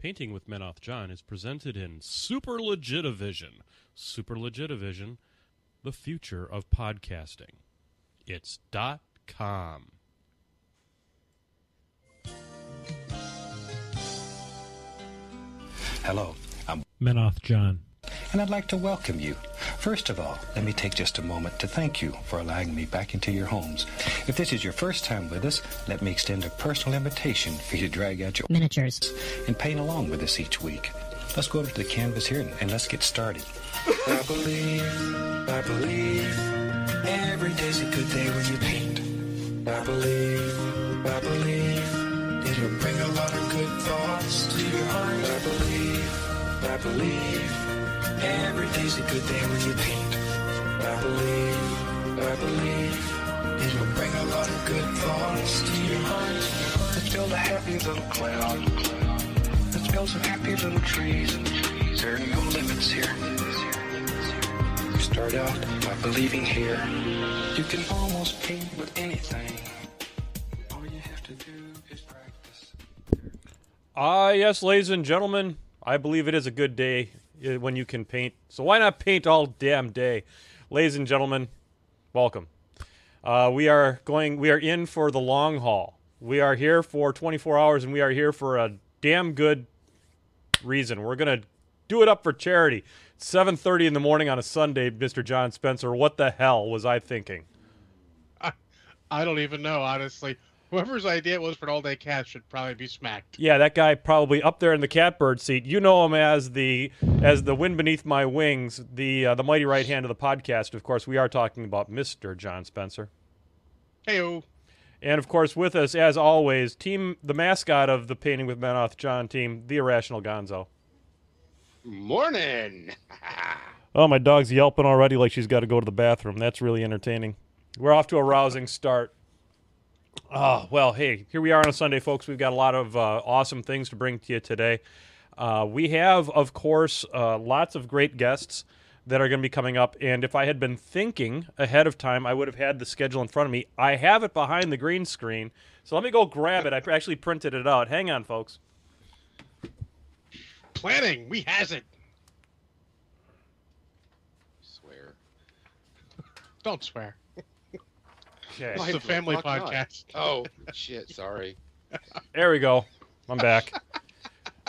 Painting with Menoth John is presented in Super Legitivision. Super Legitivision, the future of podcasting. It's dot com. Hello, I'm Menoth John. And I'd like to welcome you. First of all, let me take just a moment to thank you for allowing me back into your homes. If this is your first time with us, let me extend a personal invitation for you to drag out your miniatures. and paint along with us each week. Let's go over to the canvas here and, and let's get started. I believe, I believe, every day's a good day when you paint. I believe, I believe, it'll bring a lot of good thoughts to your heart. I believe, I believe, every day's a good day when you paint. I believe, I believe, it'll bring a lot of good thoughts to your heart. Let's build a happy little cloud. Let's build some happy little trees. There are no limits here. Start out by believing here. You can almost paint with anything. All you have to do is practice. Ah, yes, ladies and gentlemen, I believe it is a good day when you can paint. So why not paint all damn day? Ladies and gentlemen, welcome. Uh, we are going. We are in for the long haul. We are here for 24 hours, and we are here for a damn good reason. We're gonna do it up for charity. 7:30 in the morning on a Sunday, Mr. John Spencer. What the hell was I thinking? I don't even know, honestly. Whoever's idea it was for an all day cat should probably be smacked. Yeah, that guy probably up there in the catbird seat. You know him as the as the wind beneath my wings, the uh, the mighty right hand of the podcast. Of course, we are talking about Mister John Spencer, Heyo. and of course, with us as always, team the mascot of the Painting with Menoth John team, the irrational Gonzo. Morning. Oh, my dog's yelping already like she's got to go to the bathroom. That's really entertaining. We're off to a rousing start. Oh, well, hey, here we are on a Sunday, folks. We've got a lot of uh, awesome things to bring to you today. Uh, we have, of course, uh, lots of great guests that are going to be coming up. And if I had been thinking ahead of time, I would have had the schedule in front of me. I have it behind the green screen. So let me go grab it. I actually printed it out. Hang on, folks. Planning. We has it. Swear. Don't swear. Okay. This is a family podcast. Oh shit! Sorry. There we go. I'm back.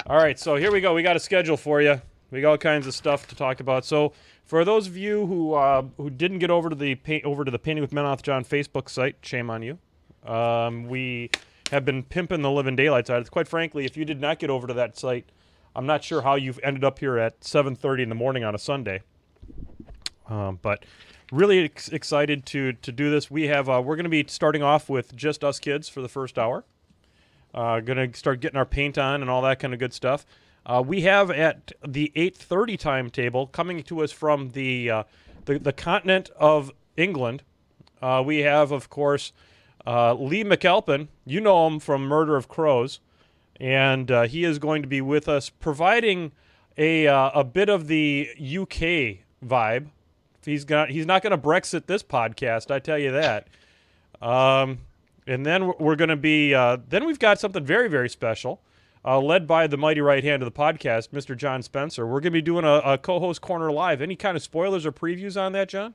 All right, so here we go. We got a schedule for you. We got all kinds of stuff to talk about. So, for those of you who uh, who didn't get over to the paint over to the Painting with Menoth John Facebook site, shame on you. Um, we have been pimping the living daylights out. of it. Quite frankly, if you did not get over to that site, I'm not sure how you've ended up here at 7:30 in the morning on a Sunday. Um, but really ex- excited to to do this. We have uh, we're going to be starting off with just us kids for the first hour. Uh, gonna start getting our paint on and all that kind of good stuff. Uh, we have at the 8:30 timetable coming to us from the uh, the, the continent of England. Uh, we have, of course, uh, Lee McAlpin. You know him from Murder of Crows, and uh, he is going to be with us, providing a a bit of the UK vibe. He's got he's not going to Brexit this podcast, I tell you that. Um, and then we're- going to be uh, then we've got something very very special, uh, led by the mighty right hand of the podcast, Mr. John Spencer. We're going to be doing a, a co-host corner live. Any kind of spoilers or previews on that, John?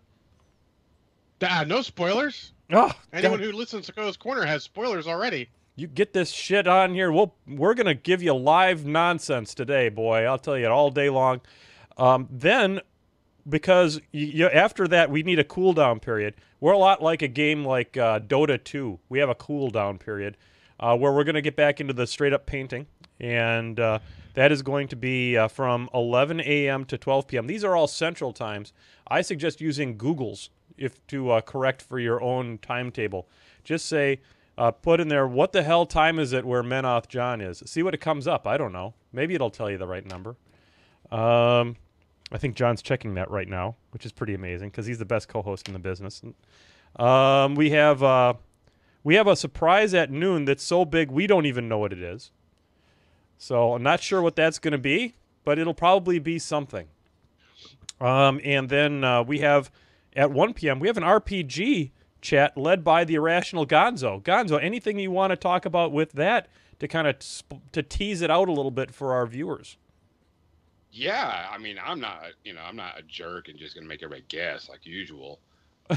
Ah, no spoilers. Oh, Anyone God. who listens to Co's Corner has spoilers already. you get this shit on here. We'll we're gonna give you live nonsense today, boy. I'll tell you it all day long. Um, then, because you, you, after that we need a cool down period. We're a lot like a game like uh, Dota 2. We have a cool down period uh, where we're gonna get back into the straight up painting, and uh, that is going to be uh, from 11 a.m. to 12 p.m. These are all Central times. I suggest using Google's if to uh, correct for your own timetable. Just say uh, put in there what the hell time is it where Menoth John is. See what it comes up. I don't know. Maybe it'll tell you the right number. Um, I think John's checking that right now, which is pretty amazing because he's the best co-host in the business. Um, we have uh, we have a surprise at noon that's so big we don't even know what it is. So I'm not sure what that's going to be, but it'll probably be something. Um, and then uh, we have at 1 p.m. we have an RPG chat led by the irrational Gonzo. Gonzo, anything you want to talk about with that to kind of to tease it out a little bit for our viewers? Yeah, I mean, I'm not, you know, I'm not a jerk and just gonna make everybody guess like usual. oh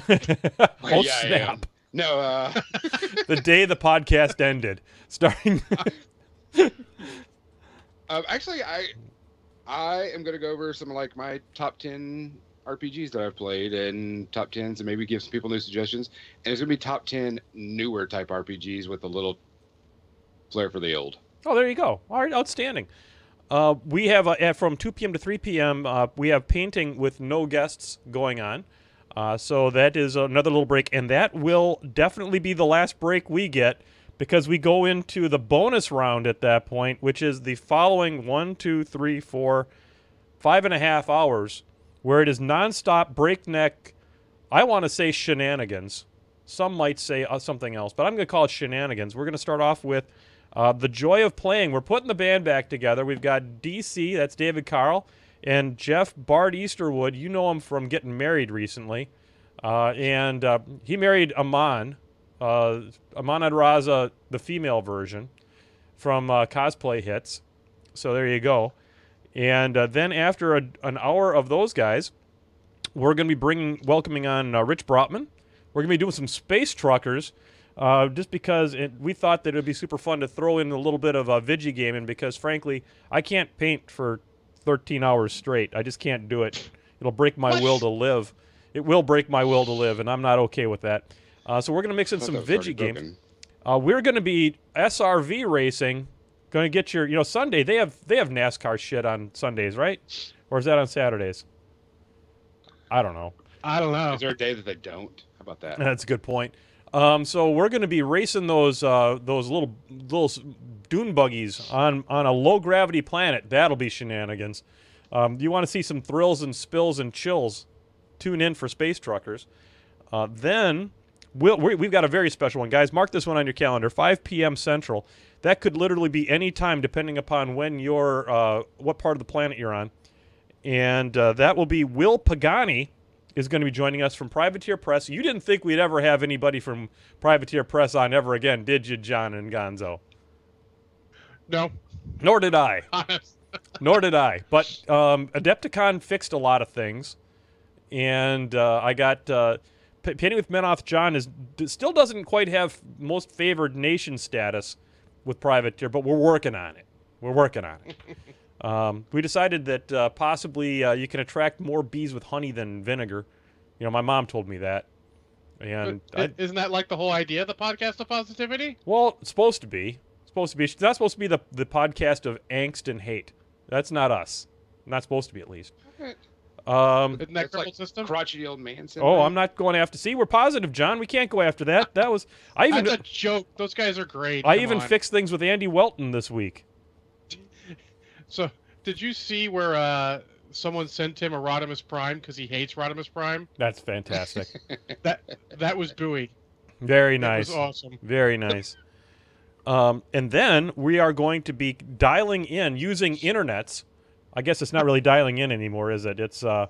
Yeah, snap! No, uh, the day the podcast ended, starting. um, actually, I, I am gonna go over some like my top ten RPGs that I've played and top tens, and maybe give some people new suggestions. And it's gonna be top ten newer type RPGs with a little flair for the old. Oh, there you go. All right, outstanding. Uh, we have from 2 p.m. to 3 p.m. Uh, we have painting with no guests going on. Uh, so that is another little break, and that will definitely be the last break we get because we go into the bonus round at that point, which is the following one, two, three, four, five and a half hours, where it is nonstop, breakneck. I want to say shenanigans. Some might say uh, something else, but I'm going to call it shenanigans. We're going to start off with uh, the joy of playing. We're putting the band back together. We've got DC, that's David Carl, and Jeff Bard Easterwood. You know him from getting married recently, uh, and uh, he married Aman, uh, Aman Adraza, the female version, from uh, Cosplay Hits. So there you go. And uh, then after a, an hour of those guys, we're going to be bringing welcoming on uh, Rich Brotman. We're going to be doing some space truckers, uh, just because it, we thought that it would be super fun to throw in a little bit of a Vigi gaming. Because frankly, I can't paint for 13 hours straight. I just can't do it. It'll break my What? will to live. It will break my will to live, and I'm not okay with that. Uh, so we're going to mix in some that was Vigi games. Uh, we're going to be SRV racing. Going to get your, you know, Sunday. They have they have NASCAR shit on Sundays, right? Or is that on Saturdays? I don't know. I don't know. Is there a day that they don't? How about that? That's a good point. Um, so we're going to be racing those uh, those little little dune buggies on on a low gravity planet. That'll be shenanigans. Um, you want to see some thrills and spills and chills? Tune in for Space Truckers. Uh, then we'll, we, we've got a very special one, guys. Mark this one on your calendar. 5 p.m. Central. That could literally be any time, depending upon when you're uh, what part of the planet you're on. And uh, that will be Will Pagani is going to be joining us from Privateer Press. You didn't think we'd ever have anybody from Privateer Press on ever again, did you, John and Gonzo? No, Nor did I. honest. Nor did I. But um, Adepticon fixed a lot of things, and uh, I got uh, P- Painting with Menoth. John is d- still doesn't quite have most favored nation status with Privateer, but we're working on it. We're working on it. um, we decided that uh, possibly uh, you can attract more bees with honey than vinegar. You know, my mom told me that, and I, I- Isn't that like the whole idea of the podcast of positivity? well, it's supposed to be. It's supposed to be. Not supposed to be the the podcast of angst and hate. That's not us. Not supposed to be, at least. Um, Isn't that like system? crotchety old man. oh. I'm not going after. See, we're positive, John. We can't go after that. That was. I even. That's a joke. Those guys are great. I Come even on. fixed things with Andy Welton this week. So, did you see where uh, someone sent him a Rodimus Prime because he hates Rodimus Prime? That's fantastic. That that was Bowie. Very That nice. was awesome. Very nice. Um, and then we are going to be dialing in using internets. I guess it's not really dialing in anymore, is it? It's uh,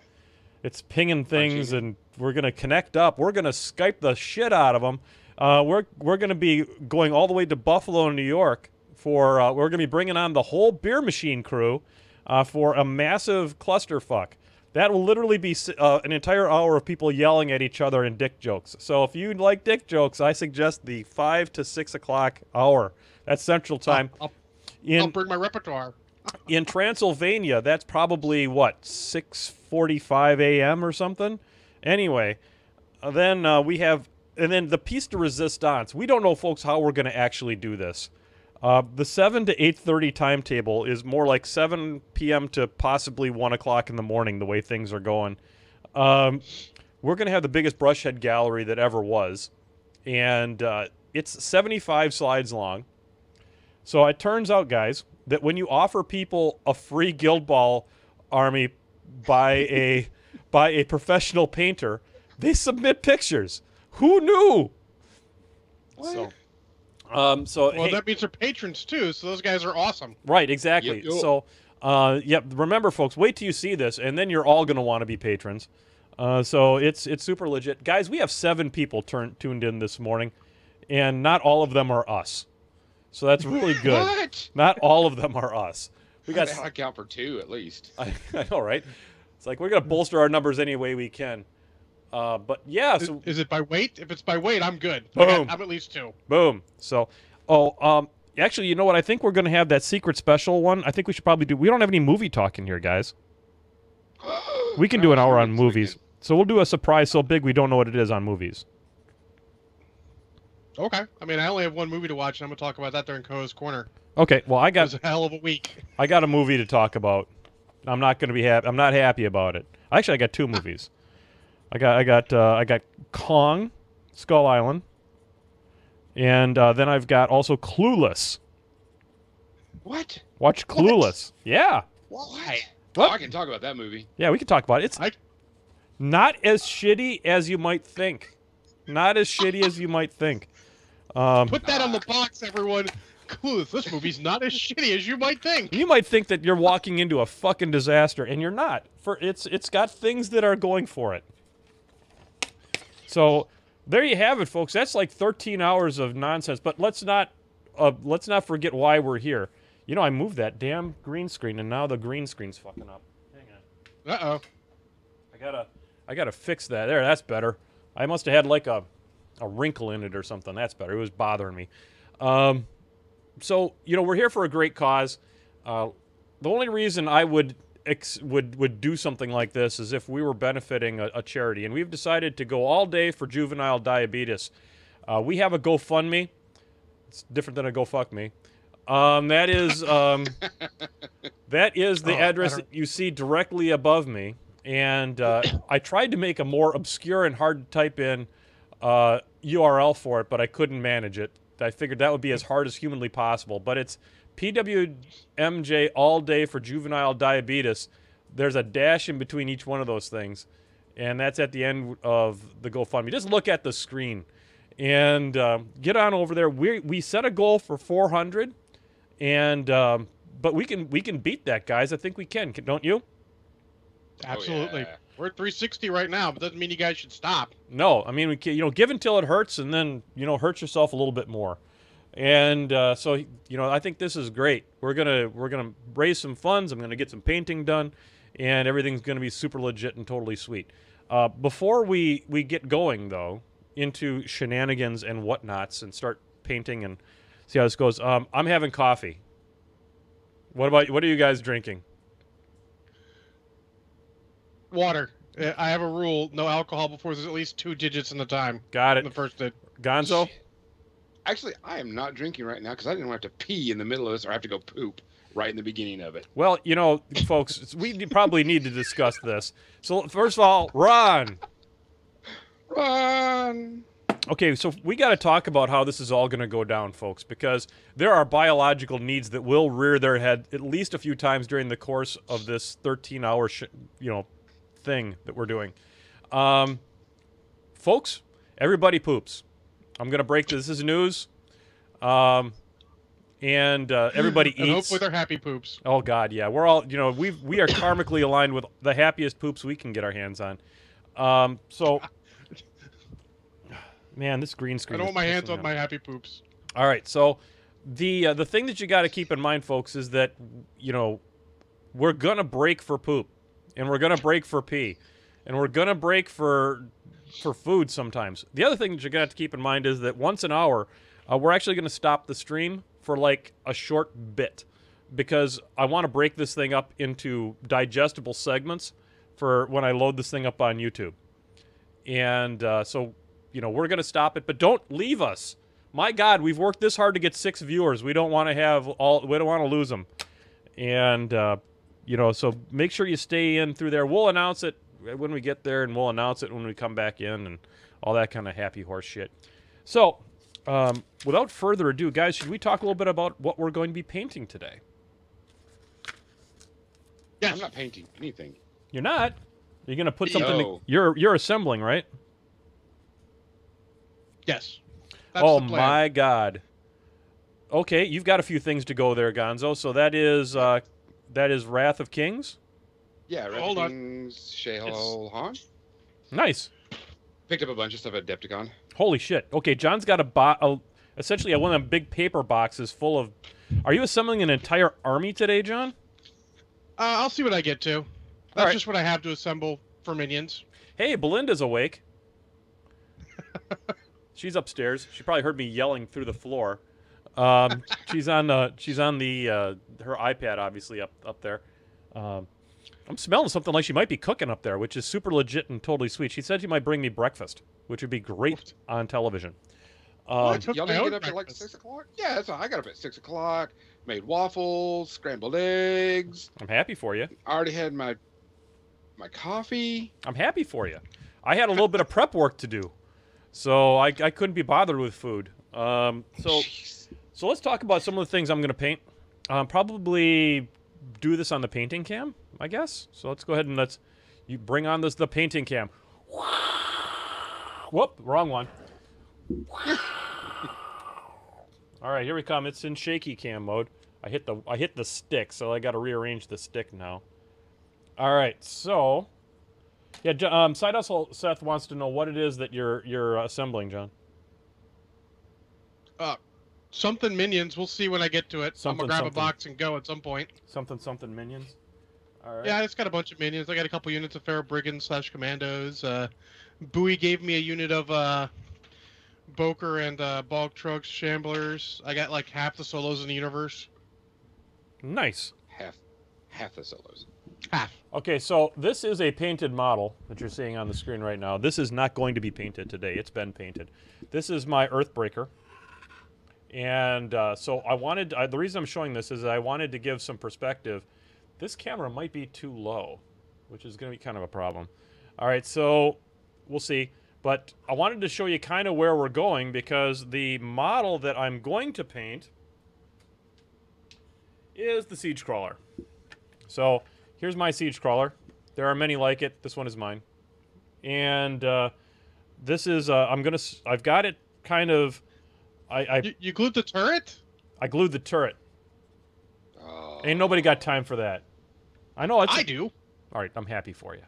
it's pinging things, and we're gonna connect up. We're gonna Skype the shit out of them. Uh, we're we're gonna be going all the way to Buffalo, New York for. Uh, we're gonna be bringing on the whole beer machine crew uh, for a massive clusterfuck. That will literally be uh, an entire hour of people yelling at each other and dick jokes. So if you like dick jokes, I suggest the five to six o'clock hour. That's Central Time. I'll, I'll In bring my repertoire. in Transylvania, that's probably what six forty-five a.m. or something. Anyway, then uh, we have, and then the piece de resistance. We don't know, folks, how we're going to actually do this. Uh, the seven to eight thirty timetable is more like seven p.m. to possibly one o'clock in the morning. The way things are going, um, we're going to have the biggest brushhead gallery that ever was, and uh, it's seventy-five slides long. So it turns out, guys, that when you offer people a free Guild Ball army by a by a professional painter, they submit pictures. Who knew? So, um, so Well, hey- that means they're patrons too, so those guys are awesome. Right, exactly. Yep, yep. So, uh, yep. Remember, folks, wait till you see this, and then you're all going to want to be patrons. Uh, so it's it's super legit, guys. We have seven people turn, tuned in this morning, and not all of them are us. So that's really good. What? Not all of them are us. We got. I count for two at least. I, I know, right? It's like we're gonna bolster our numbers any way we can. Uh, but yeah, Is, so is it by weight? If it's by weight, I'm good. Got- Boom. I'm at least two. boom. So, oh, um, actually, you know what? I think we're gonna have that secret special one. I think we should probably do. We don't have any movie talking here, guys. We can do an Oh, hour on movies. So we'll do a surprise so big we don't know what it is on movies. Okay. I mean, I only have one movie to watch, and I'm gonna talk about that during Co's Corner. Okay, well I got a hell of a week. I got a movie to talk about. I'm not gonna be happy. I'm not happy about it. Actually, I got two movies. I got I got uh, I got Kong, Skull Island, and uh, then I've got also Clueless. What? Watch Clueless. Yeah, Why? Oh, I can talk about that movie. yeah, we can talk about it. It's I not as shitty as you might think. Not as shitty as you might think. Um, put that on the box, everyone. Clueless. This movie's not as shitty as you might think. you might think that you're walking into a fucking disaster, and you're not. For it's it's got things that are going for it. So there you have it, folks. That's like 13 hours of nonsense. But let's not uh, let's not forget why we're here. You know, I moved that damn green screen, and now the green screen's fucking up. Hang on. Uh oh. I gotta I gotta fix that. There, that's better. I must have had like a a wrinkle in it or something. That's better. It was bothering me. Um, so you know, we're here for a great cause. Uh, the only reason I would ex- would would do something like this as if we were benefiting a, a charity, and we've decided to go all day for juvenile diabetes. Uh, we have a GoFundMe. It's different than a GoFuckMe. Um, that is um, that is the Oh, address that you see directly above me, and uh, I tried to make a more obscure and hard to type in uh, URL for it, but I couldn't manage it. I figured that would be as hard as humanly possible. But it's PWMJ all day for juvenile diabetes. There's a dash in between each one of those things, and that's at the end of the GoFundMe. Just look at the screen and um, get on over there. We we set a goal for 400, and um, but we can we can beat that, guys. I think we can. Can- Don't you? Absolutely. yeah. We're at 360 right now, but doesn't mean you guys should stop. No, I mean we can, you know give until it hurts, and then you know hurt yourself a little bit more. And uh, so you know I think this is great. We're gonna we're gonna raise some funds. I'm gonna get some painting done, and everything's gonna be super legit and totally sweet. Uh, before we we get going though into shenanigans and whatnots and start painting and see how this goes, um, I'm having coffee. What about what are you guys drinking? Water. Uh, I have a rule: no alcohol before there's at least two digits in the time. Got In it, the first digit. Gonzo. Actually, I am not drinking right now because I didn't want to have to pee in the middle of this or I have to go poop right in the beginning of it. Well, you know, folks, we probably need to discuss this. So, first of all, Ron. Run! Okay, so we got to talk about how this is all going to go down, folks, because there are biological needs that will rear their head at least a few times during the course of this 13-hour, sh- you know, thing that we're doing. Um, folks, everybody poops. I'm going to break this. This is news. Um, and uh, everybody And eats. hopefully they're happy poops. Oh God, yeah, we're all you know we we are karmically aligned with the happiest poops we can get our hands on. Um, so, man, this green screen. I don't want my hands on my happy poops. All right, so the uh, the thing that you got to keep in mind, folks, is that you know we're gonna break for poop, and we're gonna break for pee, and we're gonna break for for food sometimes. The other thing that you got to keep in mind is that once an hour, uh, we're actually gonna stop the stream for like a short bit because I want to break this thing up into digestible segments for when I load this thing up on YouTube. And uh, so, you know, we're to stop it, but don't leave us. My God, we've worked this hard to get six viewers. We don't want to have all. We don't want to lose them. And uh, you know, so make sure you stay in through there. We'll announce it when we get there, and we'll announce it when we come back in, and all that kind of happy horse shit. So, um, without further ado, guys, should we talk a little bit about what we're going to be painting today? Yeah, I'm not painting anything. You're not. You're going to put something. No. you're you're assembling, right? Yes. That's oh my God. Okay, you've got a few things to go there, Gonzo. So that is uh, that is Wrath of Kings. Yeah, Red Hold on. Kings, Shael Han. Nice. Picked up a bunch of stuff at Depticon. Holy shit. Okay, John's got a, bo- a essentially one of them big paper boxes full of. Are you assembling an entire army today, John? Uh, I'll see what I get to. That's right. just what I have to assemble for minions. Hey, Belinda's awake. she's upstairs. She probably heard me yelling through the floor. Um, she's on the she's on the uh, her iPad, obviously up up there. Um, I'm smelling something like she might be cooking up there, which is super legit and totally sweet. She said she might bring me breakfast, which would be great on television. Um, What? Y'all my didn't get up at like six o'clock? Yeah, that's all. I got up at six o'clock. Made waffles, scrambled eggs. I'm happy for you. I already had my my coffee. I'm happy for you. I had a little bit of prep work to do, so I, I couldn't be bothered with food. Um, so Jeez. so let's talk about some of the things I'm going to paint. Um, probably do this on the painting cam, I guess. So let's go ahead and let's you bring on this the painting cam. Whoop, wrong one. All right, here we come. It's in shaky cam mode. I hit the I hit the stick, so I got to rearrange the stick now. All right, so yeah, um, Side Hustle Seth wants to know what it is that you're you're assembling, John. Uh, something minions. We'll see when I get to it. Something, I'm gonna grab something. a box and go at some point. Something something minions. All right. Yeah, I just got a bunch of minions. I got a couple units of Farrow Brigands slash Commandos. Uh, Bowie gave me a unit of uh, Bokor and uh, Bog Trog Shamblers. I got like half the solos in the universe. Nice. half half the solos. Half. Okay, so this is a painted model that you're seeing on the screen right now. This is not going to be painted today. It's been painted. This is my Earthbreaker. And uh, so I wanted, uh, the reason I'm showing this is I wanted to give some perspective. This camera might be too low, which is going to be kind of a problem. All right, so we'll see. But I wanted to show you kind of where we're going because the model that I'm going to paint is the Siege Crawler. So here's my siege crawler. There are many like it. This one is mine, and uh, this is uh, I'm gonna I've got it kind of. I I, You, you glued the turret? I glued the turret. Oh. Ain't nobody got time for that. I know I do. all right. I'm happy for you.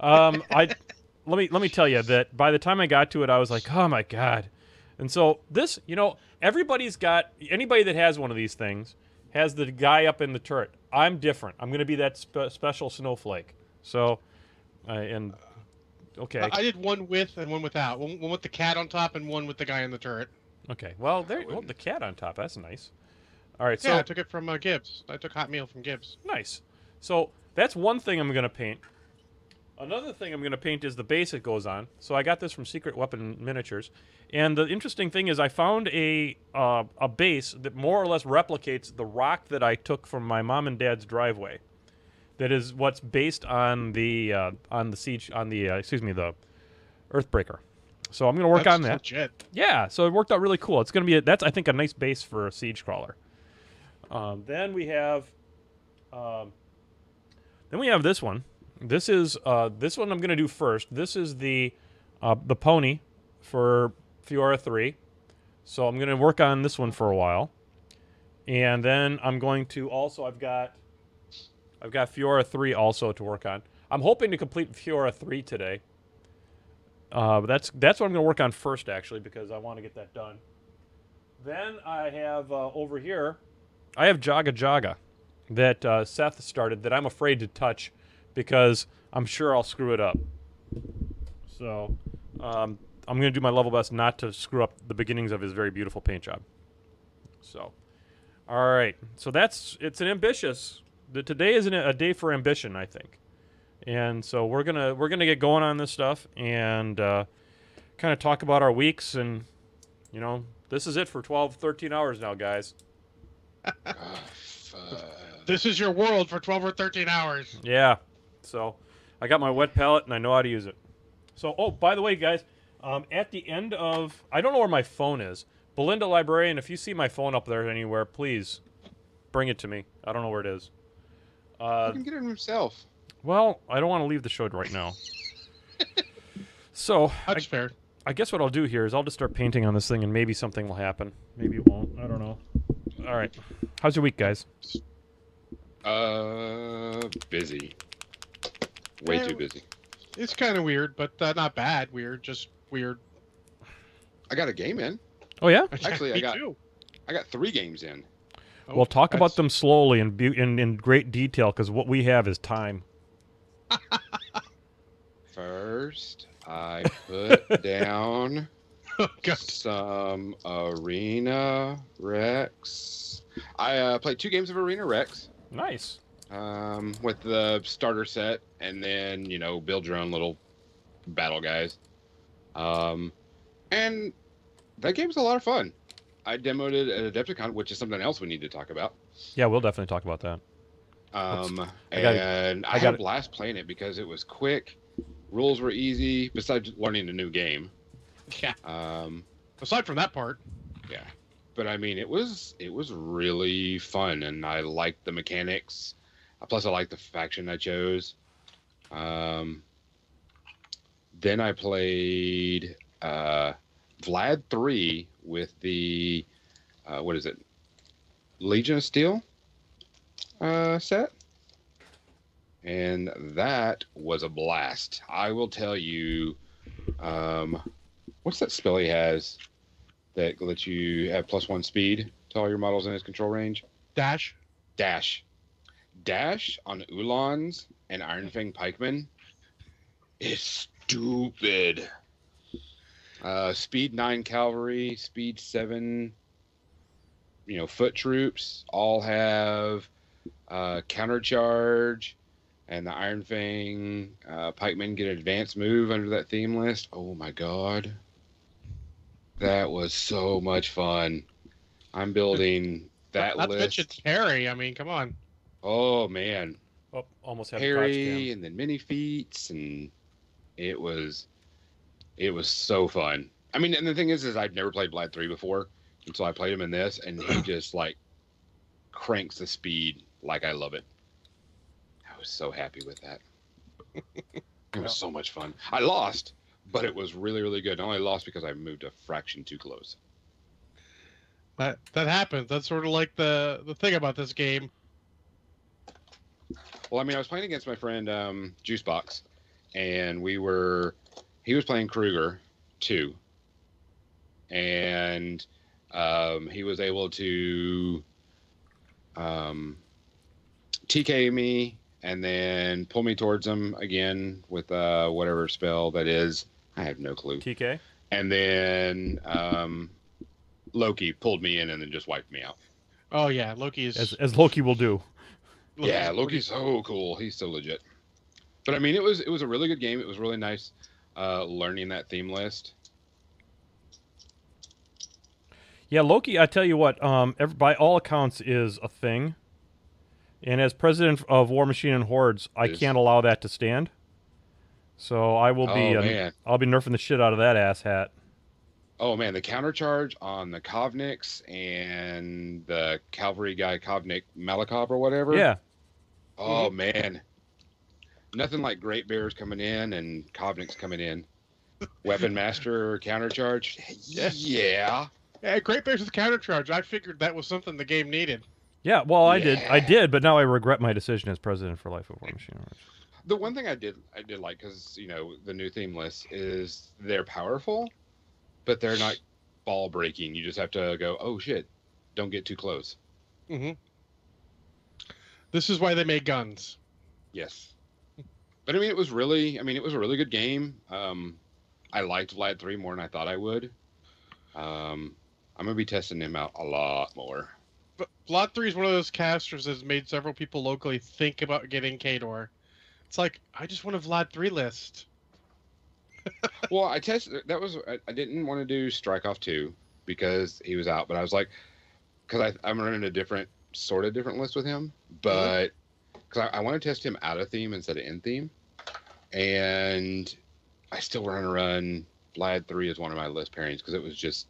Um, I let me let me tell you that by the time I got to it, I was like, oh my god. And so this, you know, everybody's got anybody that has one of these things has the guy up in the turret. I'm different. I'm going to be that spe- special snowflake. So, uh, and okay, I did one with and one without. One, one with the cat on top and one with the guy in the turret. okay. Well, there. Wouldn't- the cat on top. That's nice. All right. So yeah, I took it from uh, Gibbs. I took hot meal from Gibbs. Nice. So that's one thing I'm going to paint. Another thing I'm going to paint is the base it goes on. So I got this from Secret Weapon Miniatures, and the interesting thing is I found a uh, a base that more or less replicates the rock that I took from my mom and dad's driveway. That is what's based on the uh, on the siege on the uh, excuse me the Earthbreaker. So I'm going to work That's on that. Legit. Yeah, so it worked out really cool. It's going to be a, that's I think a nice base for a siege crawler. Um, then we have, um, then we have this one. This is uh, this one I'm going to do first. This is the uh, the pony for Feora three. So I'm going to work on this one for a while, and then I'm going to also I've got I've got Feora three also to work on. I'm hoping to complete Feora three today. Uh, that's that's what I'm going to work on first, actually, because I want to get that done. Then I have uh, over here, I have Jaga Jaga that uh, Seth started that I'm afraid to touch because I'm sure I'll screw it up. So um, I'm going to do my level best not to screw up the beginnings of his very beautiful paint job. So, all right. So that's it's an ambitious. The, today is an, a day for ambition, I think and so we're gonna we're gonna get going on this stuff and uh, kind of talk about our weeks and you know this is it for 12 13 hours now guys Ah. This is your world for 12 or 13 hours. yeah so i got my wet palette and i know how to use it so oh by the way guys um, at the end of i don't know where my phone is belinda librarian if you see my phone up there anywhere please bring it to me i don't know where it is uh, He can get it himself. well i don't want to leave the show right now so I, fair. I guess what I'll do here is I'll just start painting on this thing and maybe something will happen. Maybe it won't. I don't know. All right. How's your week, guys? Uh, busy. Way Yeah. too busy. It's kind of weird, but uh, not bad. Weird, just weird. I got a game in. Oh yeah. Actually, I got- too. I got three games in. Oh, well, talk about them slowly and bu- in, in great detail because what we have is time. First, I put down Oh, some Arena Rex. I uh, played two games of Arena Rex Nice. um, with the starter set, and then you know build your own little battle guys. Um, and that game's a lot of fun. I demoed it at Adepticon, which is something else we need to talk about. Yeah, we'll definitely talk about that. Um, I gotta- and I, I had gotta- a blast playing it because it was quick. Rules were easy. Besides learning a new game, Yeah. um, Aside from that part, yeah. But I mean, it was it was really fun, and I liked the mechanics. Plus, I liked the faction I chose. Um, then I played uh, Vlad three with the uh, what is it? Legion of Steel uh, set, and that was a blast. I will tell you. Um, what's that spell he has that lets you have plus one speed to all your models in his control range? dash. Dash. Dash on Uhlans and Iron Fang Pikemen is stupid. Uh, speed 9 cavalry, speed 7, you know, foot troops all have uh, counter charge, and the Iron Fang uh, pikemen get an advanced move under that theme list. Oh my god. That was so much fun. I'm building that Not to list. mention Terry. I mean, come on. Oh man, Oh, almost had Harry and then mini feats and it was it was so fun. I mean, and the thing is, is I'd never played Vlad three before until I played him in this, and he just like cranks the speed like I love it. I was so happy with that. it was so much fun. I lost, but it was really really good. I only lost because I moved a fraction too close. That that happens. That's sort of like the the thing about this game. Well, I mean, I was playing against my friend um, Juicebox, and we were he was playing Krueger too, and um, he was able to um, TK me and then pull me towards him again with uh, whatever spell that is. I have no clue. TK. And then um, Loki pulled me in and then just wiped me out. Oh yeah, Loki is. As, as Loki will do. Loki's yeah, pretty- Loki's so cool. He's so legit. But I mean, it was it was a really good game. It was really nice uh, learning that theme list. Yeah, Loki. I tell you what. Um, ev by all accounts, is a thing. And as president of Warmachine and Hordes, I can't allow that to stand. So I will be. oh uh, man, I'll be nerfing the shit out of that ass hat. oh man, the counter charge on the Kovniks and the cavalry guy Kovnik Malakov or whatever. Yeah. Oh man, nothing like Great Bears coming in and Kovniks coming in. Weapon Master counter charge. Yeah. Yeah. Yeah, Great Bears with counter charge. I figured that was something the game needed. Yeah. Well, I did. I did, but now I regret my decision as president for Life of Warmachine. The one thing I did I did like because you know the new theme list is they're powerful, but they're not ball breaking. You just have to go, oh shit, don't get too close. Mm-hmm. This is why they made guns. Yes, but I mean it was really I mean it was a really good game. Um, I liked Vlad three more than I thought I would. Um, I'm gonna be testing him out a lot more. But Vlad 3 is one of those casters that's made several people locally think about getting Khador. It's like, I just want a Vlad 3 list. well, I tested. That was I, I didn't want to do Strakhov two because he was out, but I was like, because I'm running a different sort of different list with him, mm-hmm. but because I, I want to test him out of theme instead of in theme, and I still want to run Vlad three as one of my list pairings because it was just,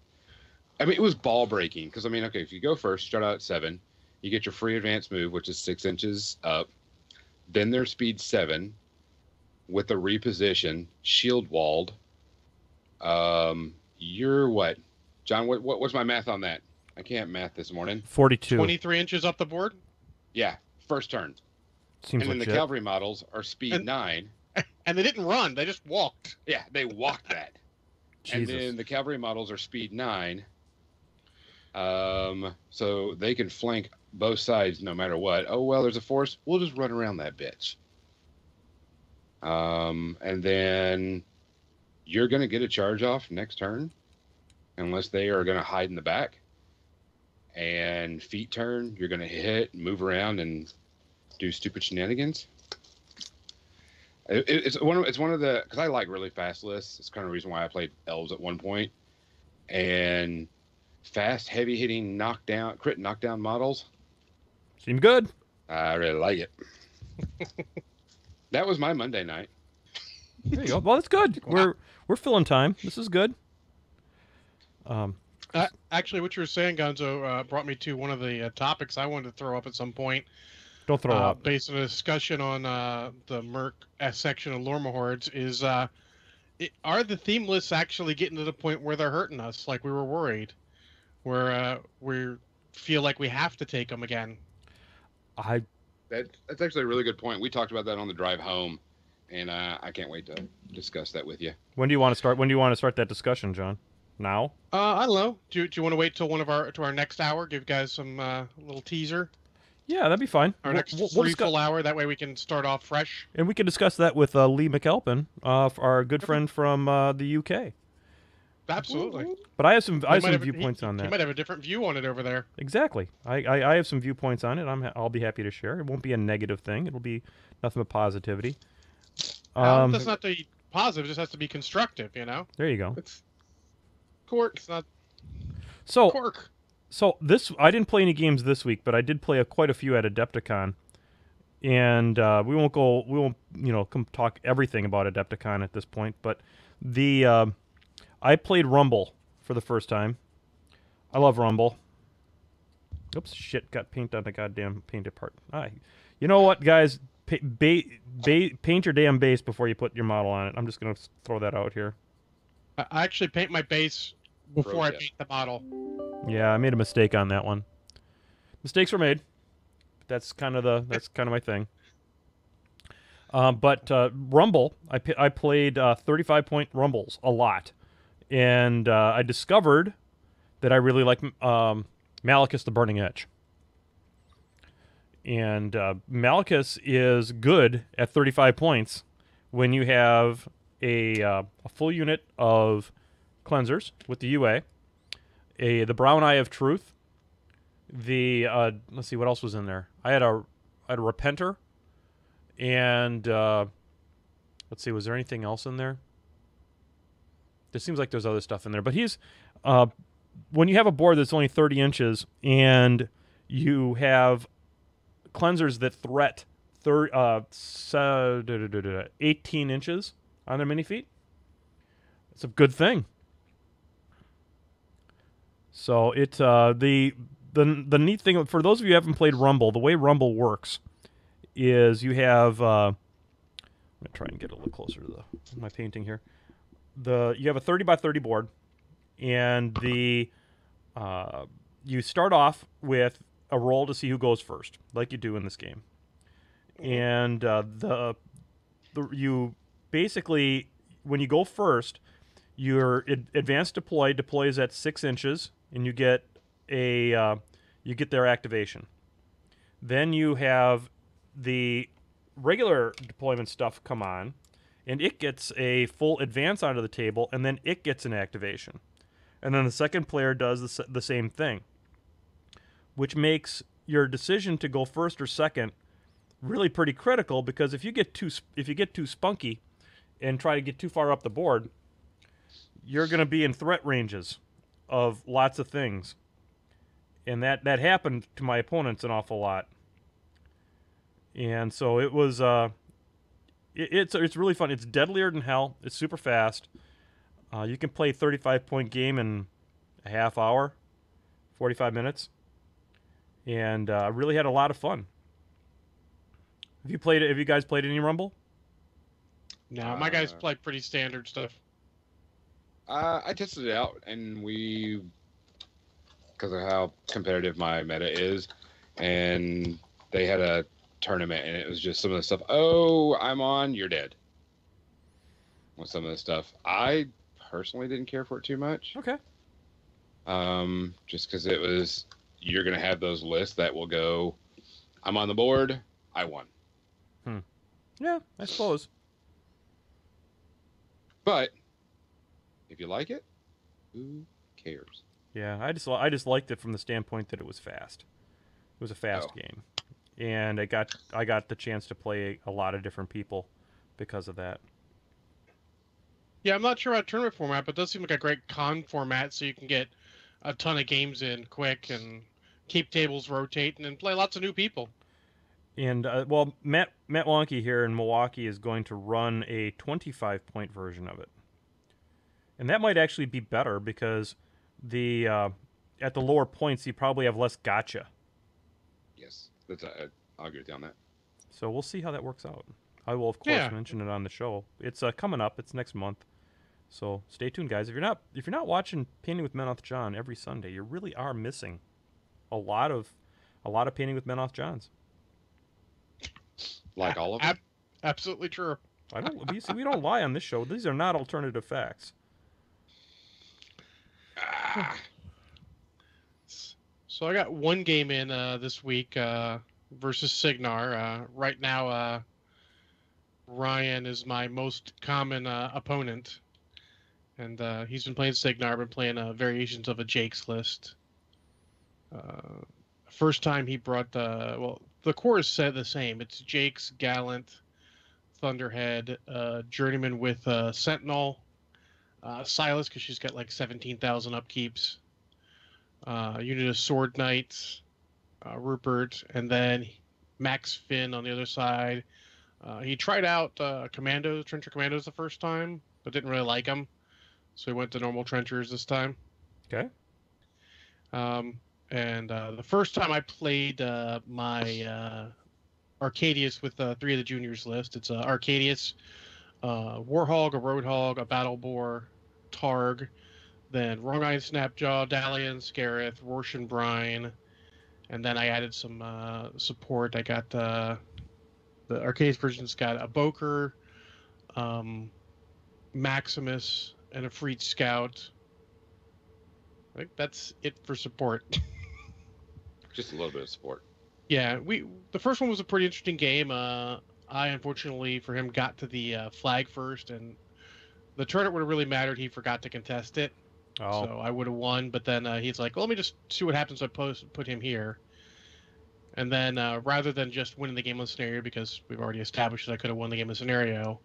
I mean, it was ball breaking. Because I mean, okay, if you go first, start out at seven, you get your free advance move, which is six inches up. Then their speed seven, with a reposition, shield walled. Um, you're what, John? What, what what's my math on that? I can't math this morning. Forty-two 23 inches up the board. Yeah, first turn. seems and then the cavalry models are speed And- nine. and they didn't run; they just walked. Yeah, they walked that. Jesus. And then the cavalry models are speed nine. Um, so they can flank both sides no matter what. Oh well, there's a force. We'll just run around that bitch. Um, and then you're gonna get a charge off next turn, unless they are gonna hide in the back. And feat turn, you're gonna hit, move around, and do stupid shenanigans. It- it's one of it's one of the because I like really fast lists. It's kind of the reason why I played elves at one point, and fast, heavy hitting knockdown, crit knockdown models. Seemed good. I really like it. that was my Monday night. There you go. Well, that's good. We're we're filling time. This is good. Um, Uh, actually, what you were saying, Gonzo, uh, brought me to one of the uh, topics I wanted to throw up at some point, don't throw uh, up. based on a discussion on uh, the Merc uh, section of Lorma Hordes. Is uh, it, are the theme lists actually getting to the point where they're hurting us, like we were worried, where uh, we feel like we have to take them again? I That that's actually a really good point. We talked about that on the drive home, and uh, I can't wait to discuss that with you. when do you want to start? When do you want to start that discussion, John? Now? Uh, I don't know. Do, you- do you want to wait till one of our to our next hour? Give you guys some uh, little teaser. Yeah, that'd be fine. Our We'll- next we'll- we'll discuss- full hour. That way we can start off fresh. and we can discuss that with uh, Lee McAlpin, uh, our good friend from uh, the UK. Absolutely. But I have some I have some he- viewpoints on He that. You might have a different view on it over there. Exactly. I, I, I have some viewpoints on it. I'm I'll be happy to share. It won't be a negative thing. It'll be nothing but positivity. Um, Um, that's not the positive. It just has to be constructive. You know. there you go. It's cork. It's not So cork. so this I didn't play any games this week, but I did play a, quite a few at Adepticon, and uh, we won't go. We won't you know come talk everything about Adepticon at this point. But the uh, I played Rumble for the first time. I love Rumble. Oops, shit! Got paint on the goddamn painted part. I, you know what, guys? Pa- ba- ba- paint your damn base before you put your model on it. I'm just gonna throw that out here. I I actually paint my base before I tip. paint the model. Yeah, I made a mistake on that one. Mistakes were made. That's kind of the that's kind of my thing. Um, but uh, Rumble, I I played uh, 35 point Rumbles a lot, and uh, I discovered that I really like um, Malekus the Burning Edge. And uh, Malekus is good at 35 points when you have a, uh, a full unit of cleansers with the UA, a the Brown Eye of Truth, the uh, let's see what else was in there. I had a I had a Repenter, and uh, let's see, was there anything else in there? There seems like there's other stuff in there, but he's uh, when you have a board that's only 30 inches and you have cleansers that threat thir- uh, so, da- da- da- da- 18 inches on their mini feat. It's a good thing. So it uh, the the the neat thing for those of you who haven't played Rumble, the way Rumble works is you have. Uh, I'm gonna try and get a little closer to the my painting here. The you have a 30 by 30 board, and the uh, you start off with a roll to see who goes first, like you do in this game, and uh, the the you basically when you go first, your advanced deploy deploys at six inches, and you get a uh, you get their activation. Then you have the regular deployment stuff come on, and it gets a full advance onto the table, and then it gets an activation, and then the second player does the, the same thing, which makes your decision to go first or second really pretty critical because if you get too if you get too spunky and try to get too far up the board, you're going to be in threat ranges of lots of things. And that that happened to my opponents an awful lot. And so it was uh it, it's it's really fun. It's deadlier than hell. It's super fast. Uh, you can play 35 point game in a half hour, 45 minutes. And uh, really had a lot of fun. Have you played? Have you guys played any Rumble? No, my guys Uh, play pretty standard stuff. Uh, I tested it out, and we, because of how competitive my meta is, and they had a tournament, and it was just some of the stuff. Oh, I'm on, you're dead. with some of the stuff. I personally didn't care for it too much. Okay. Um, just because it was you're gonna have those lists that will go. I'm on the board. I won. Hmm. Yeah, I suppose. But if you like it, who cares? Yeah, I just I just liked it from the standpoint that it was fast. It was a fast Oh. game, and I got I got the chance to play a lot of different people because of that. Yeah, I'm not sure about tournament format, but it does seem like a great con format, so you can get a ton of games in quick and keep tables rotating and play lots of new people. And uh, well, Matt Matt Wonky here in Milwaukee is going to run a 25 point version of it, and that might actually be better because the uh, at the lower points you probably have less gotcha. Yes, that's I I'll agree with you on that. So we'll see how that works out. I will of course Yeah. mention it on the show. It's uh, coming up. It's next month. So stay tuned, guys. If you're not if you're not watching Painting with Menoth John every Sunday, you really are missing a lot of a lot of Painting with Menoth Johns. Like all of them. Ab- absolutely true. I don't. we, see, we don't lie on this show. These are not alternative facts. Ah, So I got one game in uh, this week uh, versus Cygnar. Uh, right now, uh, Ryan is my most common uh, opponent, and uh, he's been playing Cygnar. Been playing variations of a Jake's list. First time he brought the well, the core is set the same. It's Jake's Gallant, Thunderhead, Journeyman with Sentinel, Silas because she's got like seventeen thousand upkeeps uh, unit of Sword Knights, uh, Rupert, and then Max Finn on the other side. Uh, he tried out uh, Commandos, Trencher Commandos the first time, but didn't really like them, so he went to normal Trenchers this time. Okay. Um, and uh, the first time I played uh, my uh, Arkadius with uh, three of the juniors list, it's uh, Arkadius, uh, Warhog, a Roadhog, a Battle Boar, Targ, then Wrong Eye and Snapjaw, Dalian, Skarath, Rorschach Brine, and then I added some uh, support. I got uh, the Arkadius version's got a Bokor, um, Maximus, and a Freed Scout. I think that's it for support. just a little bit of support. Yeah, we the first one was a pretty interesting game. Uh, I unfortunately for him got to the uh, flag first, and the tournament would have really mattered. He forgot to contest it, Oh, so I would have won. But then uh, he's like, well, "Let me just see what happens." So I post put him here, and then uh, rather than just winning the game of scenario because we've already established that I could have won the game of scenario,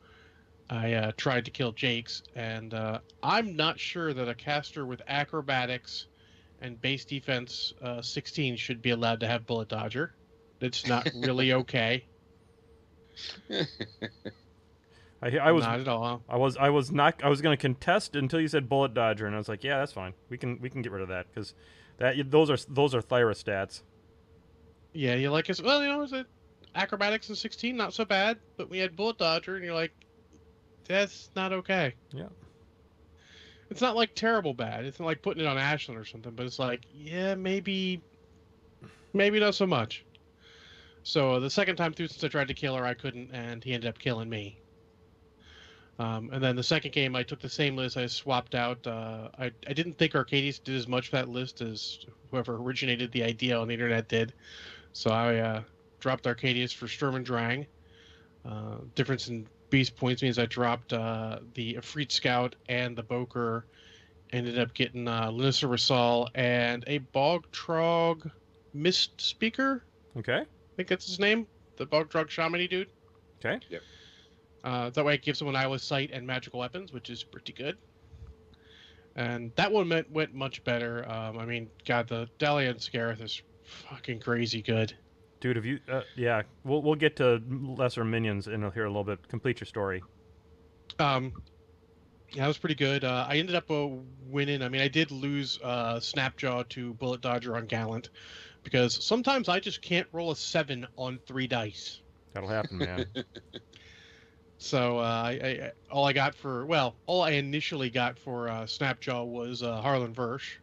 I uh, tried to kill Jakes, and uh, I'm not sure that a caster with acrobatics and base defense uh, 16 should be allowed to have bullet dodger. It's not really okay. I, I was not at all. I was I was not I was going to contest until you said bullet dodger, and I was like, yeah, that's fine. We can we can get rid of that because that those are those are Thyra stats. Yeah, you like us? Well, you know, is it acrobatics in 16? Not so bad, but we had bullet dodger, and you're like, that's not okay. Yeah. It's not like terrible bad. It's not like putting it on Ashland or something, but it's like, yeah, maybe, maybe not so much. So the second time through, since I tried to kill her, I couldn't, and he ended up killing me. Um, and then the second game, I took the same list. I swapped out. Uh, I I didn't think Arkadius did as much for that list as whoever originated the idea on the internet did. So I uh, dropped Arkadius for Sturm and Drang. Uh, difference in beast points means I dropped uh, the Efreet Scout and the Bokor. Ended up getting uh, Lanyssa Ryssyl and a Bog Trog Mist Speaker. Okay. I think that's his name. The Bog Trog Shamany dude. Okay. Uh, that way it gives someone Eyeless Sight and magical weapons, which is pretty good. And that one went, went much better. Um, I mean, God, the Dalian Skarath is fucking crazy good. Dude, have you? Uh, yeah, we'll we'll get to lesser minions in here a little bit. Complete your story. Um, yeah, that was pretty good. Uh, I ended up uh, winning. I mean, I did lose uh, Snapjaw to Bullet Dodger on Gallant because sometimes I just can't roll a seven on three dice. That'll happen, man. So uh, I, I all I got for well, all I initially got for uh, Snapjaw was uh, Harlan Versh,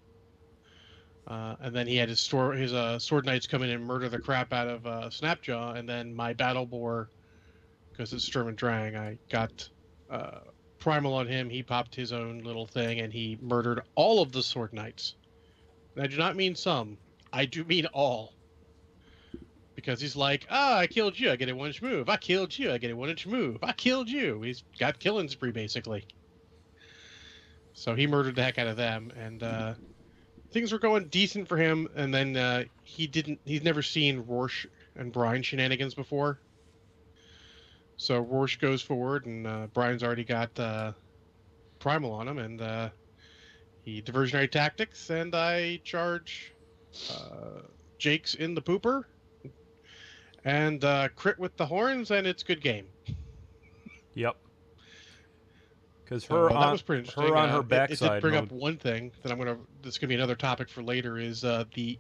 uh, and then he had his store his uh, sword knights come in and murder the crap out of uh, Snapjaw, and then my battle boar, because it's Sturm and Drang, I got primal on him. He popped his own little thing and he murdered all of the sword knights. And I do not mean some. I do mean all. Because he's like, ah, I killed you, I get a one inch move. I killed you, I get a one inch move. I killed you. He's got killing spree basically. So he murdered the heck out of them, and uh, things were going decent for him. And then uh, he didn't. He's never seen Rorsh and Brine shenanigans before. So Rorsh goes forward, and uh, Brine's already got uh, primal on him, and uh, he diversionary tactics, and I charge uh, Jakes in the pooper, and uh, crit with the horns, and it's good game. Yep. Because her that on was pretty her on Uh, her it- It, backside. did bring mode- up one thing that I'm gonna. This is gonna be another topic for later. Is uh, the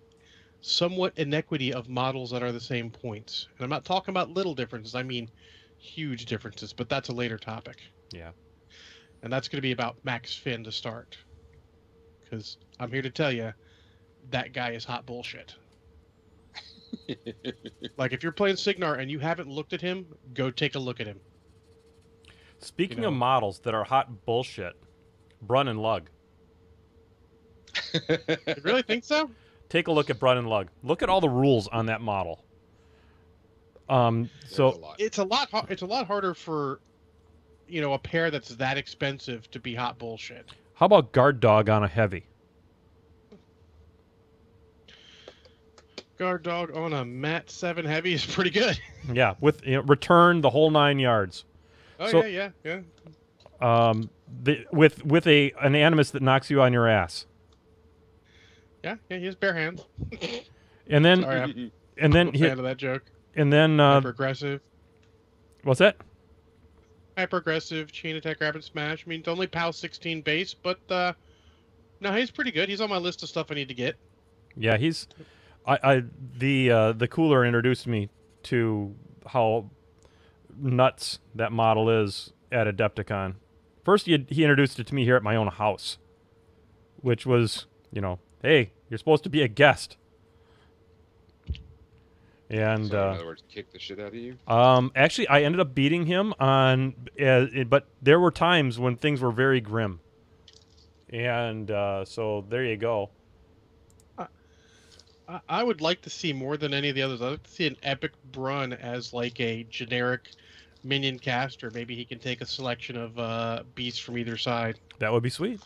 somewhat inequity of models that are the same points, and I'm not talking about little differences. I mean huge differences, but that's a later topic. Yeah. And that's gonna be about Max Finn to start, because I'm here to tell you, that guy is hot bullshit. Like if you're playing Cygnar and you haven't looked at him, go take a look at him. Speaking you know. of models that are hot bullshit, Brun and Lug. You really think so? Take a look at Brun and Lug. Look at all the rules on that model. Um, There's a so it's a lot it's a lot harder for you know a pair that's that expensive to be hot bullshit how about guard dog on a heavy? Guard dog on a mat 7 heavy is pretty good. Yeah, with you know, return the whole nine yards. oh So- yeah yeah yeah. Um, the, with with a an animus that knocks you on your ass, yeah yeah he has bare hands. And then sorry and then he, fan of that joke. and then uh, hyper aggressive what's that? hyper aggressive chain attack rapid smash. I mean it's only PAL 16 base but uh no he's pretty good. He's on my list of stuff i need to get. Yeah, he's I, I the uh, the cooler introduced me to how nuts that model is at Adepticon. First, he he introduced it to me here at my own house, which was you know, hey, you're supposed to be a guest. And So, in uh, other words, kick the shit out of you. um, actually, I ended up beating him on, uh, it- but there were times when things were very grim, and uh, so there you go. I- I would like to see more than any of the others. I'd like to see an epic Brun as like a generic minion caster. Maybe he can take a selection of uh, beasts from either side. That would be sweet.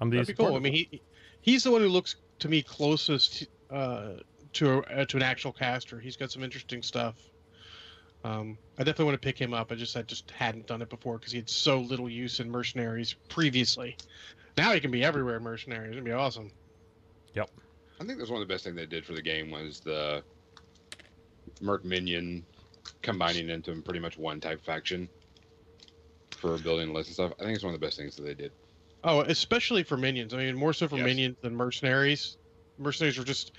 I'm That'd be cool. I mean, he he's the one who looks to me closest uh, to a, uh, to an actual caster. He's got some interesting stuff. Um, I definitely want to pick him up. I just I just hadn't done it before because he had so little use in mercenaries previously. Now he can be everywhere in mercenaries. It'd be awesome. I think that's one of the best things they did for the game was the Merc Minion combining into pretty much one type faction for building lists and stuff. I think it's one of the best things that they did. Oh, especially for minions. I mean, more so for Yes. minions than mercenaries. Mercenaries were just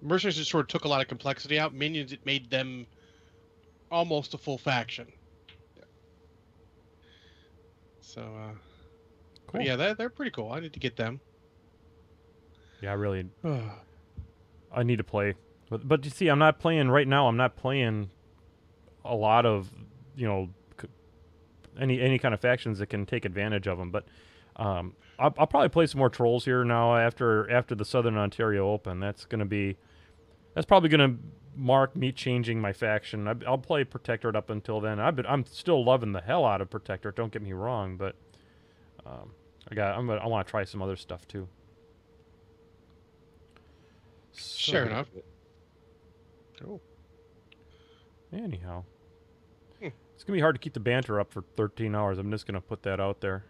mercenaries just sort of took a lot of complexity out. Minions, it made them almost a full faction. Yeah. So, uh, Cool. yeah, they're, they're pretty cool. I need to get them. Yeah, I really I need to play. But but you see, I'm not playing right now. I'm not playing a lot of you know c- any any kind of factions that can take advantage of them. But um, I'll, I'll probably play some more trolls here now after after the Southern Ontario Open. That's gonna be that's probably gonna mark me changing my faction. I, I'll play Protectorate up until then. I've been, I'm still loving the hell out of Protectorate. Don't get me wrong, but um, I got I'm gonna, I want to try some other stuff too. So- enough. Cool. Anyhow, Hmm. it's gonna be hard to keep the banter up for 13 hours. I'm just gonna put that out there.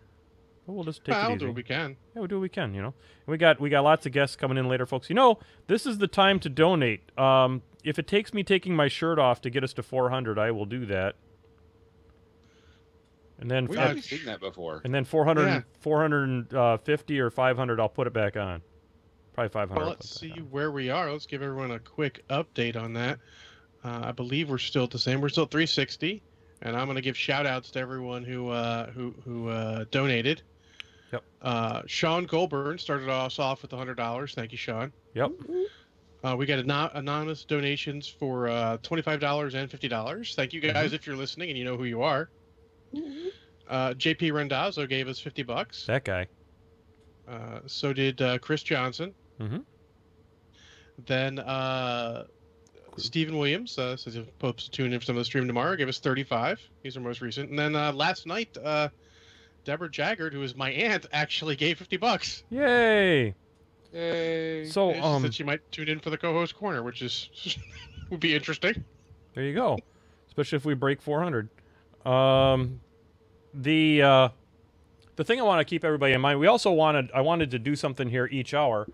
But we'll just take Well, it I'll easy. do what we can. Yeah, we'll do what we can. You know, and we got we got lots of guests coming in later, folks. You know, this is the time to donate. Um, if it takes me taking my shirt off to get us to 400, I will do that. And then We've seen that before. and then 400, Yeah. 450 or 500, I'll put it back on. Probably 500. Well, let's see on. where we are. Let's give everyone a quick update on that. Uh, I believe we're still at the same. We're still at 360, and I'm going to give shout outs to everyone who uh, who who uh, donated. Yep. Uh, Sean Goldburn started us off with $100. Thank you, Sean. Yep. Uh, we got ano- anonymous donations for uh, $25 and $50. Thank you guys if you're listening and you know who you are. Uh, JP Rendazzo gave us 50 bucks. That guy. Uh, so did uh, Chris Johnson. Mhm. Then uh, Stephen Williams uh, says he'll post a tune in for some of the stream tomorrow. Gave us 35. He's our most recent. And then uh, last night, uh, Deborah Jaggard, who is my aunt, actually gave 50 bucks. Yay! Yay. So And she um, said she might tune in for the co-host corner, which is would be interesting. There you go. Especially if we break 400. Um, the uh, the thing I want to keep everybody in mind. We also wanted I wanted to do something here each hour.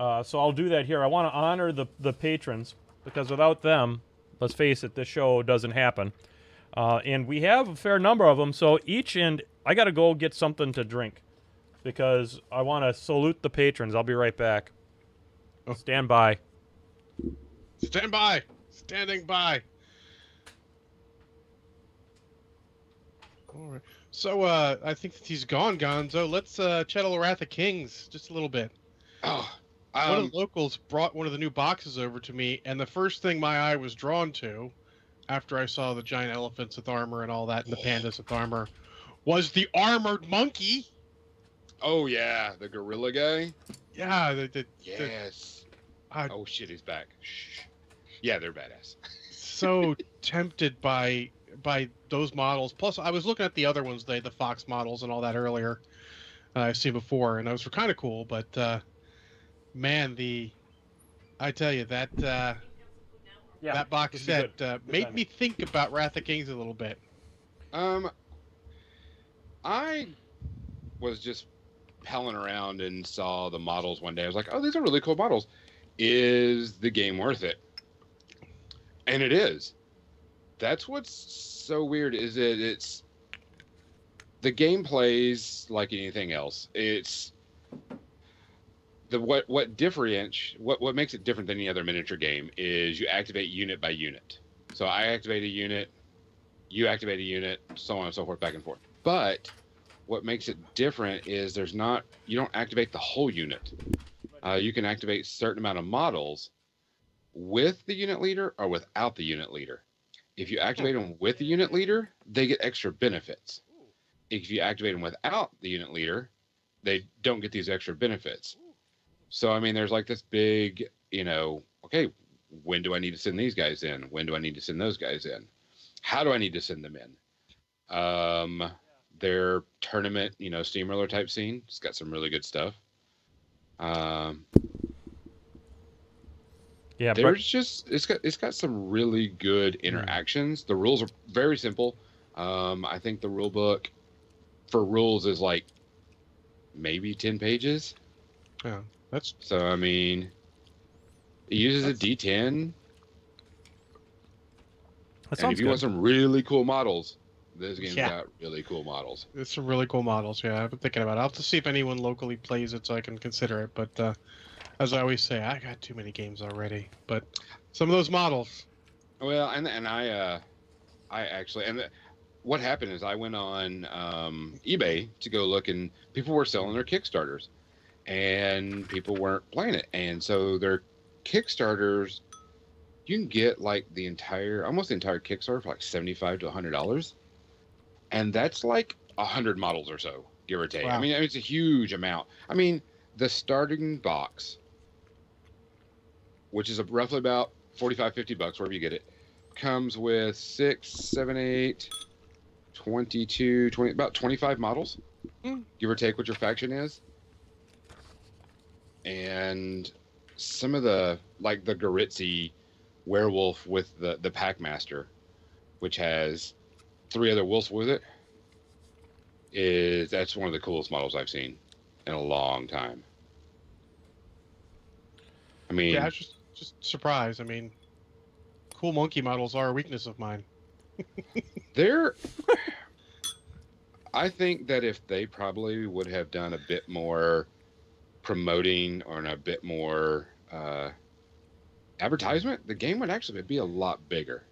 Uh, so I'll do that here. I want to honor the the patrons because without them, let's face it, this show doesn't happen. Uh, and we have a fair number of them. So each and I got to go get something to drink because I want to salute the patrons. I'll be right back. Oh. Stand by. Stand by, standing by. All right. So uh, I think that he's gone, Gonzo. Let's uh, chat all Wrath of Kings just a little bit. Oh, one of um, the locals brought one of the new boxes over to me, and the first thing my eye was drawn to, after I saw the giant elephants with armor and all that, and the pandas with armor, was the armored monkey. oh yeah, the gorilla guy. Yeah, the, the, the- Yes. Oh shit, he's back. Shh. Yeah, they're badass. so tempted by by those models. Plus, I was looking at the other ones, they the Fox models and all that earlier. Uh, I've seen before, and those were kind of cool. But uh, man, the I tell you that uh, Yeah. that box set uh, made timing. me think about Wrath of Kings a little bit. Um, I was just palling around and saw the models one day. I was like, "Oh, these are really cool models. Is the game worth it?" And it is. That's what's so weird is that it's the game plays like anything else. It's the what what differentiates what what makes it different than any other miniature game is you activate unit by unit. So I activate a unit, you activate a unit, so on and so forth, back and forth. But what makes it different is there's not you don't activate the whole unit. Uh, you can activate certain amount of models with the unit leader or without the unit leader. If you activate them with the unit leader, they get extra benefits. If you activate them without the unit leader, they don't get these extra benefits. So I mean, there's like this big, you know, okay, when do I need to send these guys in? When do I need to send those guys in? How do I need to send them in? Um, their tournament, you know, steamroller type scene. It's got some really good stuff. Um, Yeah, but there's just it's got it's got some really good interactions. The rules are very simple. Um, I think the rule book for rules is like maybe ten pages. Yeah, that's So I mean, it uses a D10. that And if you good. want some really cool models, this game's Yeah. got really cool models. it's some really cool models. Yeah, I've been thinking about. it. I'll have to see if anyone locally plays it so I can consider it. But uh, as I always say, I got too many games already. But some of those models. Well, and and I uh, I actually and the, what happened is I went on um, eBay to go look and people were selling their Kickstarters, and people weren't playing it, and so their Kickstarters, you can get like the entire almost the entire Kickstarter for like seventy five to hundred dollars, and that's like a hundred models or so, give or take. I mean, it's a huge amount. I mean, the starting box, which is roughly about 45 50 bucks wherever you get it comes with six seven eight 22 20 about 25 models Hmm. give or take what your faction is and some of the like the Goritsi werewolf with the the packmaster which has three other wolves with it is that's one of the coolest models i've seen in a long time i mean Yeah, I was just just surprised. I mean, cool monkey models are a weakness of mine. They're. I think that if they probably would have done a bit more promoting on a bit more uh, advertisement, the game would actually be a lot bigger.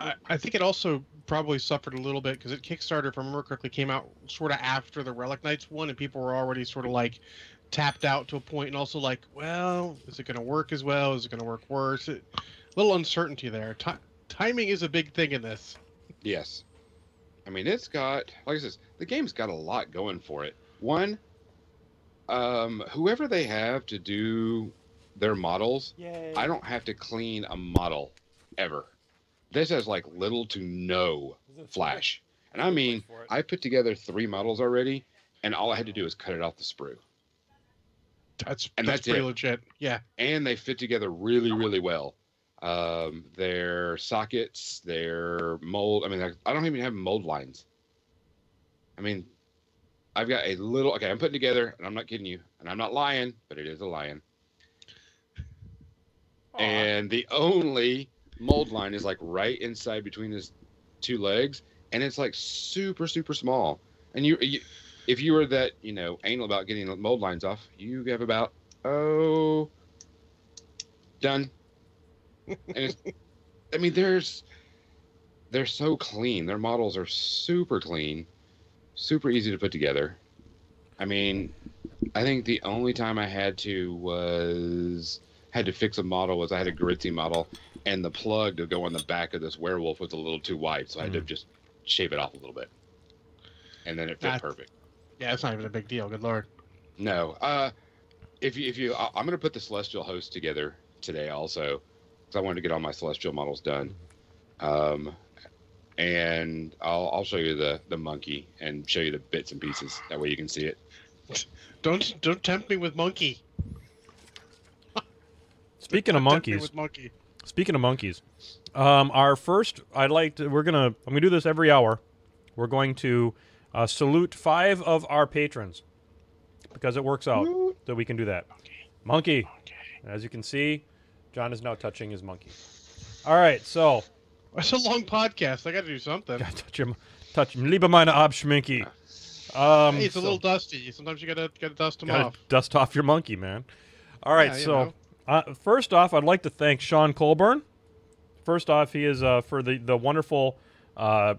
I, I think it also probably suffered a little bit because it Kickstarter, if I remember correctly, came out sort of after the Relic Knights one, and people were already sort of like tapped out to a point, and also like, well, is it going to work as well? Is it going to work worse? It, a little uncertainty there. Ti timing is a big thing in this. Yes. I mean, it's got like I said, the game's got a lot going for it. One, um, whoever they have to do their models, Yay. I don't have to clean a model ever. This has like little to no flash, and I mean, I put together three models already, and all I had to do is cut it off the sprue, That's And that's, that's pretty it. legit. Yeah. and they fit together really, really well. Um, their sockets, their mold. I mean, I- I don't even have mold lines. I mean, I've got a little. Okay, I'm putting together, and I'm not kidding you, and I'm not lying, but it is a lion. And the only mold line is like right inside between his two legs, and it's like super, super small. And you, you if you were that, you know, anal about getting the mold lines off, you have about oh, done. And it's, I mean, there's, they're so clean. Their models are super clean, super easy to put together. I mean, I think the only time I had to was had to fix a model was I had a Goritsi model, and the plug to go on the back of this werewolf was a little too wide, so I had to just shave it off a little bit, and then it fit That- perfect. Yeah, it's not even a big deal. Good lord. No, uh, if you if you, I- I'm gonna put the celestial host together today also, because I wanted to get all my celestial models done. Um, and I'll I'll show you the the monkey and show you the bits and pieces. That way you can see it. Don't don't tempt me with monkey. Speaking of Don't tempt me monkeys, With monkey. Speaking of monkeys, um, our first, I'd like to, we're gonna, I'm gonna do this every hour. We're going to uh, salute five of our patrons because it works out that we can do that. Monkey, as you can see, John is now touching his monkey. All right, so It's a long podcast. I got to do something. gotta touch him, touch him. Liebe meine Abschminky. Um, hey, it's a so- little dusty. Sometimes you gotta gotta dust them gotta off. dust off your monkey, man. All right, Yeah, so uh, first off, I'd like to thank Sean Colburn. First off, he is uh, for the the wonderful uh,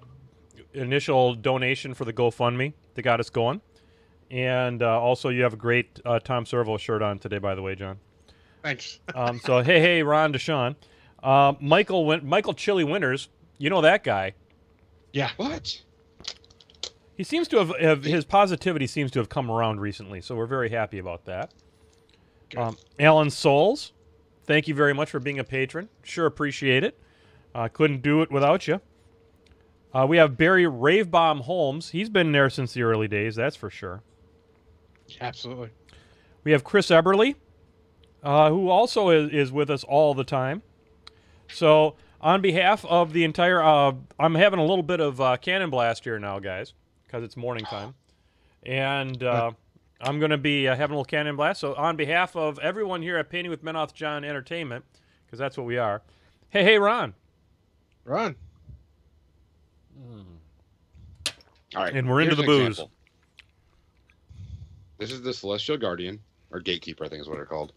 initial donation for the GoFundMe that got us going, and uh, also you have a great uh, Tom Servo shirt on today, by the way, John. Thanks. Um, so hey, hey, Ron Deshawn, uh, Michael Win- Michael Chili Winters, you know that guy. Yeah. What? He seems to have, have his positivity seems to have come around recently, so we're very happy about that. Um, Alan Souls, thank you very much for being a patron. Sure appreciate it. Uh, couldn't do it without you. Uh, we have Barry Ravebomb Holmes. He's been there since the early days, that's for sure. Absolutely. We have Chris Eberly, uh, who also is, is with us all the time. So, on behalf of the entire, uh, I'm having a little bit of uh, cannon blast here now, guys, because it's morning time, and uh, I'm going to be uh, having a little cannon blast. So, on behalf of everyone here at Painting with Menoth John Entertainment, because that's what we are. Hey, hey, Ron, Run. All right. And we're into the an booze. example. This is the Celestial Guardian, or Gatekeeper, I think is what they're called.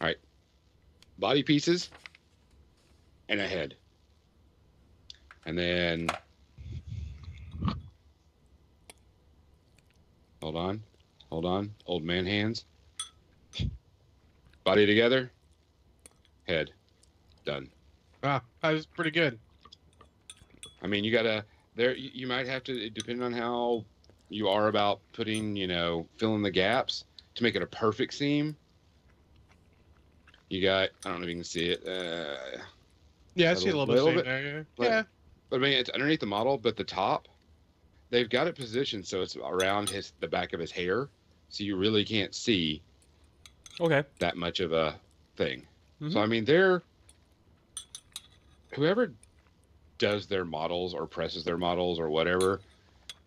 All right. Body pieces and a head. And then. Hold on. Hold on. Old man hands. Body together. Head. Done. Ah, that was pretty good. I mean, you gotta there. You you might have to, depending on how you are about putting, you know, filling the gaps to make it a perfect seam. You got. I don't know if you can see it. Uh, Yeah, I see a little- little bit. little of bit. there, yeah. Like- yeah. but I mean, it's underneath the model, but the top, they've got it positioned so it's around his the back of his hair, so you really can't see okay, that much of a thing. Mhm. So I mean, they're whoever does their models or presses their models or whatever,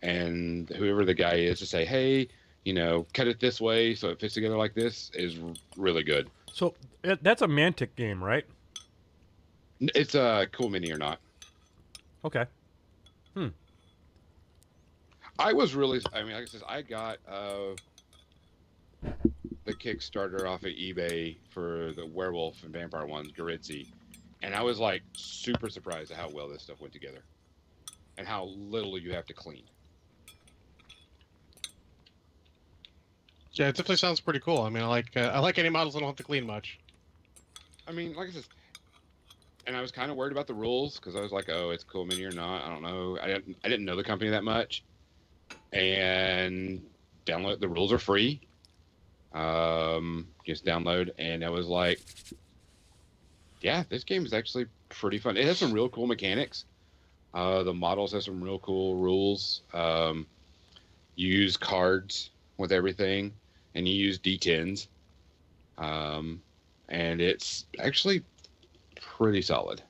and whoever the guy is to say, hey, you know, cut it this way so it fits together like this is really good. so that's a Mantic game, right? N- It's a cool mini or not. Okay, Hmm. I was really, I mean, like I said, I got uh, the Kickstarter off of eBay for the werewolf and vampire ones, Goritsi, and I was like super surprised at how well this stuff went together, and how little you have to clean. Yeah, it definitely sounds pretty cool. I mean, I like uh, I like any models that don't have to clean much. I mean, like I said, and I was kind of worried about the rules because I was like, oh, it's cool mini or not. I don't know. I didn't I didn't know the company that much, and download the rules are free. Um, just download, and I was like, yeah, this game is actually pretty fun. It has some real cool mechanics. Uh, the models have some real cool rules. Um, you use cards with everything, and you use D10s. Um, and it's actually pretty solid.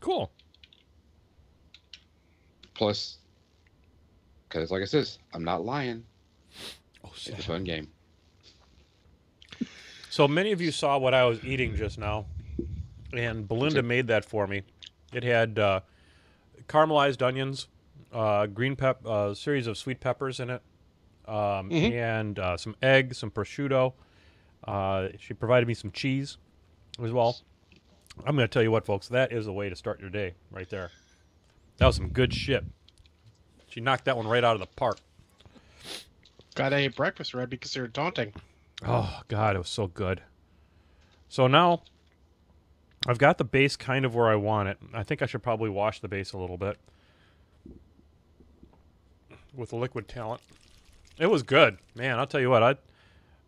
Cool. Plus, because like I says, I'm not lying. Oh, It's a fun game. So many of you saw what I was eating just now, and Belinda made that for me. It had uh, caramelized onions, uh, green pep, uh, series of sweet peppers in it, um, Mhm. and uh, some eggs, some prosciutto. Uh, she provided me some cheese as well. I'm going to tell you what, folks, that is the way to start your day right there. That was some good shit. She knocked that one right out of the park. Got a breakfast red because they're daunting. Oh God, it was so good. So now I've got the base kind of where I want it. I think I should probably wash the base a little bit with the liquid talent. It was good, man. I'll tell you what. I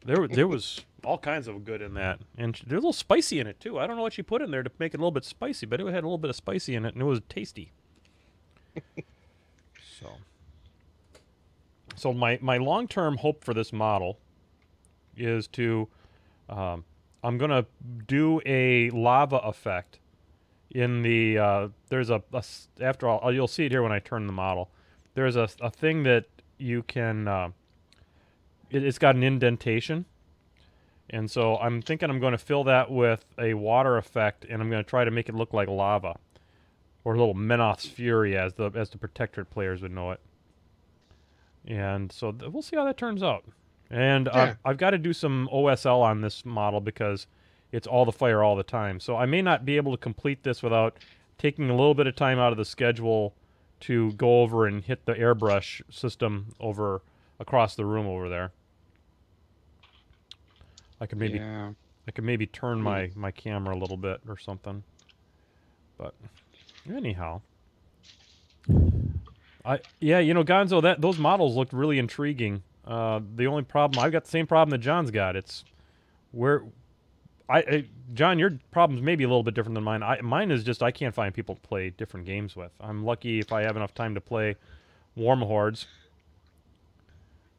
there there was all kinds of good in that, and there's a little spicy in it too. I don't know what she put in there to make it a little bit spicy, but it had a little bit of spicy in it, and it was tasty. so, so my my long term hope for this model is to um, I'm gonna do a lava effect in the uh, there's a after all you'll see it here when I turn the model there's a, a thing that you can uh, it, it's got an indentation and so I'm thinking I'm going to fill that with a water effect and I'm going to try to make it look like lava or a little Menoth's fury as the as the protectorate players would know it and so th- we'll see how that turns out and uh, Yeah. I've got to do some OSL on this model because it's all the fire all the time. So I may not be able to complete this without taking a little bit of time out of the schedule to go over and hit the airbrush system over across the room over there. I could maybe yeah. I could maybe turn my my camera a little bit or something. But anyhow, I yeah, you know, Gonzo, that those models looked really intriguing. Uh, the only problem I've got the same problem that John's got. It's where I, I John, your problem's maybe a little bit different than mine. I mine is just I can't find people to play different games with. I'm lucky if I have enough time to play WarmaHordes.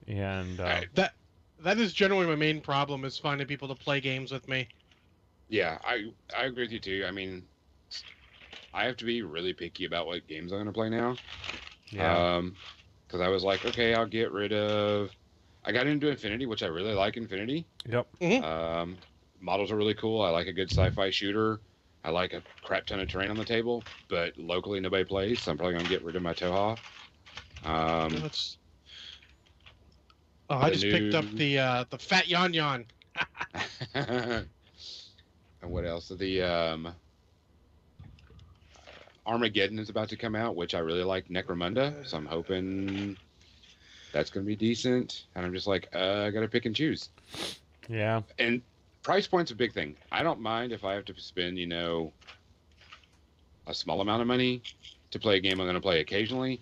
And uh, That that is generally my main problem is finding people to play games with me. Yeah, I I agree with you too. I mean, I have to be really picky about what games I'm going to play now. yeah, Um, because I was like, okay, I'll get rid of. I got into Infinity, which I really like Infinity. yep, Um, models are really cool. I like a good sci-fi shooter. I like a crap ton of terrain on the table, but locally nobody plays, so I'm probably gonna get rid of my Tohaa. Um, Let's- Oh, I The just picked up the uh, the fat Yuan Yuan. and what else? The um, Armageddon is about to come out, which I really like Necromunda, so I'm hoping that's gonna be decent. And I'm just like, uh, I gotta pick and choose. yeah. and price point's a big thing. I don't mind if I have to spend, you know, a small amount of money to play a game I'm going to play occasionally,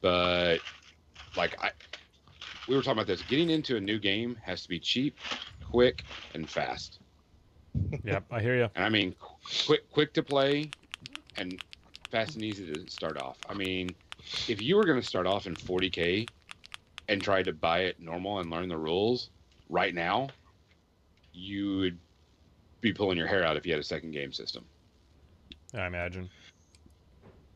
but like I we were talking about this, getting into a new game has to be cheap, quick, and fast. Yep, I hear you. And I mean quick quick to play and fast and easy to start off. I mean, if you were going to start off in 40k and try to buy it normal and learn the rules right now, you would be pulling your hair out if you had a second game system. I imagine.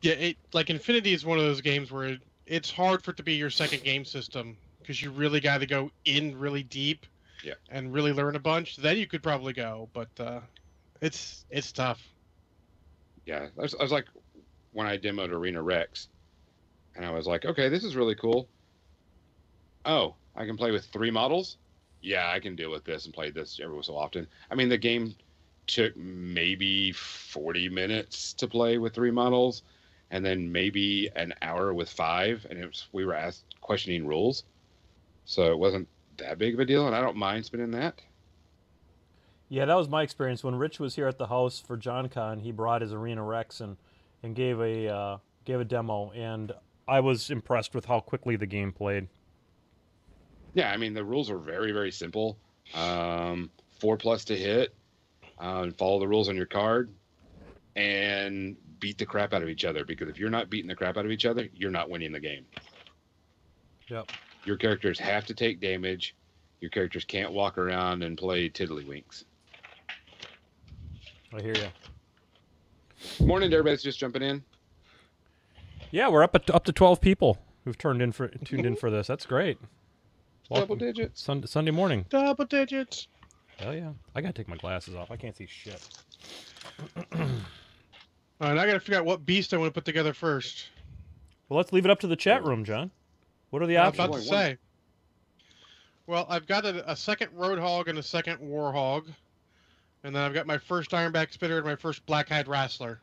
Yeah, it like Infinity is one of those games where it, it's hard for it to be your second game system because you really got to go in really deep. Yeah. And really learn a bunch. Then you could probably go, but uh, it's it's tough. Yeah, I was, I was like when I demoed Arena Rex, and I was like, okay, this is really cool. Oh, I can play with three models. Yeah, I can deal with this and play this every so often. I mean, the game took maybe 40 minutes to play with three models, and then maybe an hour with five, and it was we were asked questioning rules, so it wasn't that big of a deal, and I don't mind spending that. Yeah, that was my experience when Rich was here at the house for John Con. He brought his Arena Rex and and gave a uh, gave a demo, and I was impressed with how quickly the game played. Yeah, I mean the rules are very very simple. Um, four plus to hit, uh, and follow the rules on your card, and beat the crap out of each other. Because if you're not beating the crap out of each other, you're not winning the game. Yep. Your characters have to take damage. Your characters can't walk around and play tiddlywinks. I hear you. Morning, to everybody's just jumping in. Yeah, we're up at, up to twelve people who've turned in for tuned in for this. That's great. Double digits. Sun, Sunday morning. Double digits. Hell yeah! I gotta take my glasses off. I can't see shit. All right, I got to figure out what beast I want to put together first. Well, let's leave it up to the chat room, John. What are the options? I'm about to say. Well, I've got a, a second Roadhog and a second Warhog, and then I've got my first Ironback Spitter and my first Blackhide Wrestler.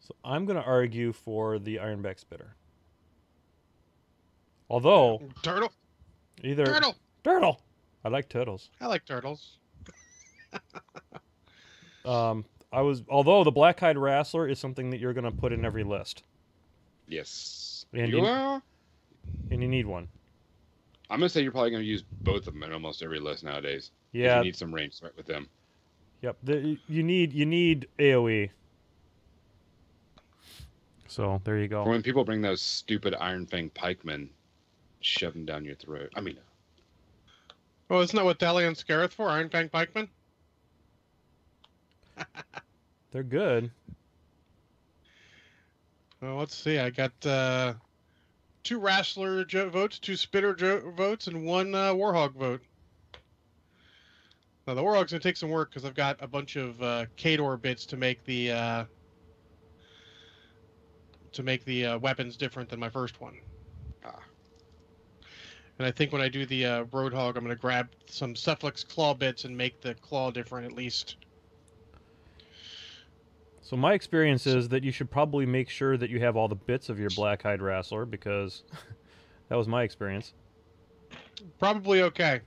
So I'm gonna argue for the Ironback Spitter. Although Turtle. either Turtle. turtle, I like turtles. I like turtles. Um, I was although the Blackhide Wrestler is something that you're gonna put in every list, Yes. And you you- and you need one. I'm gonna say you're probably gonna use both of them in almost every list nowadays. Yeah. You need some range threat with them. Yep. The, you need you need AOE. So there you Or go. when people bring those stupid Iron Fang pikemen, shove them down your throat. I mean, Oh, isn't that what Dalian Skarath for? Iron Fang Pikeman? They're good. Well, let's see. I got uh, two Wrestler jo- votes, two Spitter jo- votes, and one uh, Warhog vote. Now the Warhog's gonna take some work because I've got a bunch of uh, Khador bits to make the uh, to make the uh, weapons different than my first one. Ah. And I think when I do the uh, Roadhog, I'm gonna grab some Cephalix claw bits and make the claw different at least. So my experience is that you should probably make sure that you have all the bits of your Blackhide Wrestler because that was my experience. Probably okay.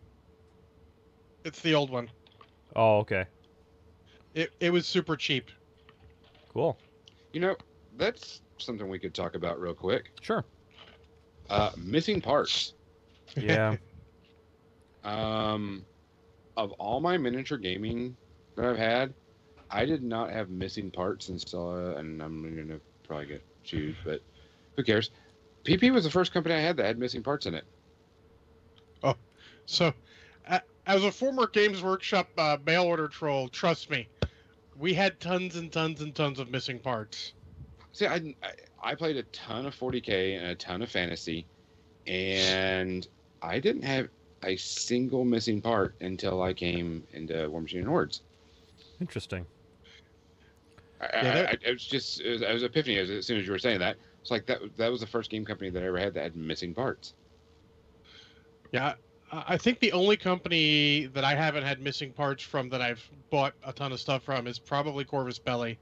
It's the old one. Oh, okay. It it was super cheap. Cool. you know, that's something we could talk about real quick. Sure. Uh, missing parts. Yeah. Um, of all my miniature gaming that I've had, I did not have missing parts until, uh, and I'm gonna probably get chewed, but who cares? PP was the first company I had that had missing parts in it. Oh, so, a- as a former Games Workshop uh, mail order troll, trust me, we had tons and tons and tons of missing parts. See, I, I I played a ton of 40k and a ton of fantasy, and I didn't have a single missing part until I came into Warmachine and Hordes. Interesting. I, Yeah, I, I, it was just it was, I was epiphany as, as soon as you were saying that. It's like that that was the first game company that I ever had that had missing parts. Yeah, I I think the only company that I haven't had missing parts from that I've bought a ton of stuff from is probably Corvus Belli.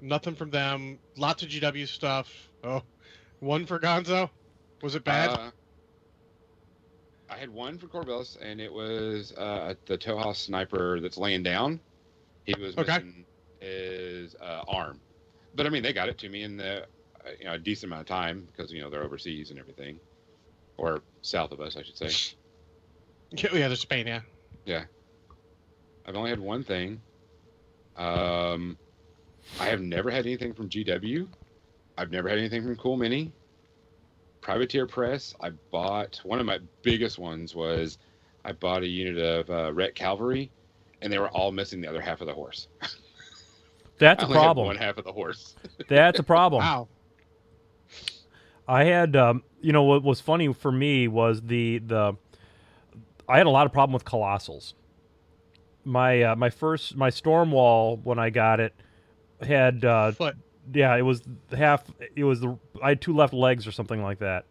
Nothing from them. Lots of GW stuff. Oh, one for Gonzo. Was it bad? Uh, I had one for Corvus, and it was uh, the Tohaa sniper that's laying down. He was Okay. missing his uh, arm, but I mean they got it to me in the uh, you know a decent amount of time because you know they're overseas and everything, or south of us, I should say. yeah, yeah, there's Spain. Yeah. I've only had one thing. Um, I have never had anything from GW. I've never had anything from Cool Mini. Privateer Press. I bought one of my biggest ones was I bought a unit of uh, Ret Cavalry, and they were all missing the other half of the horse. That's I a only had problem. one half of the horse. That's a problem. Wow. I had, um, you know, what was funny for me was the the. I had a lot of problem with colossals. My uh, my first my storm wall when I got it had uh, Foot. yeah it was half it was the I had two left legs or something like that.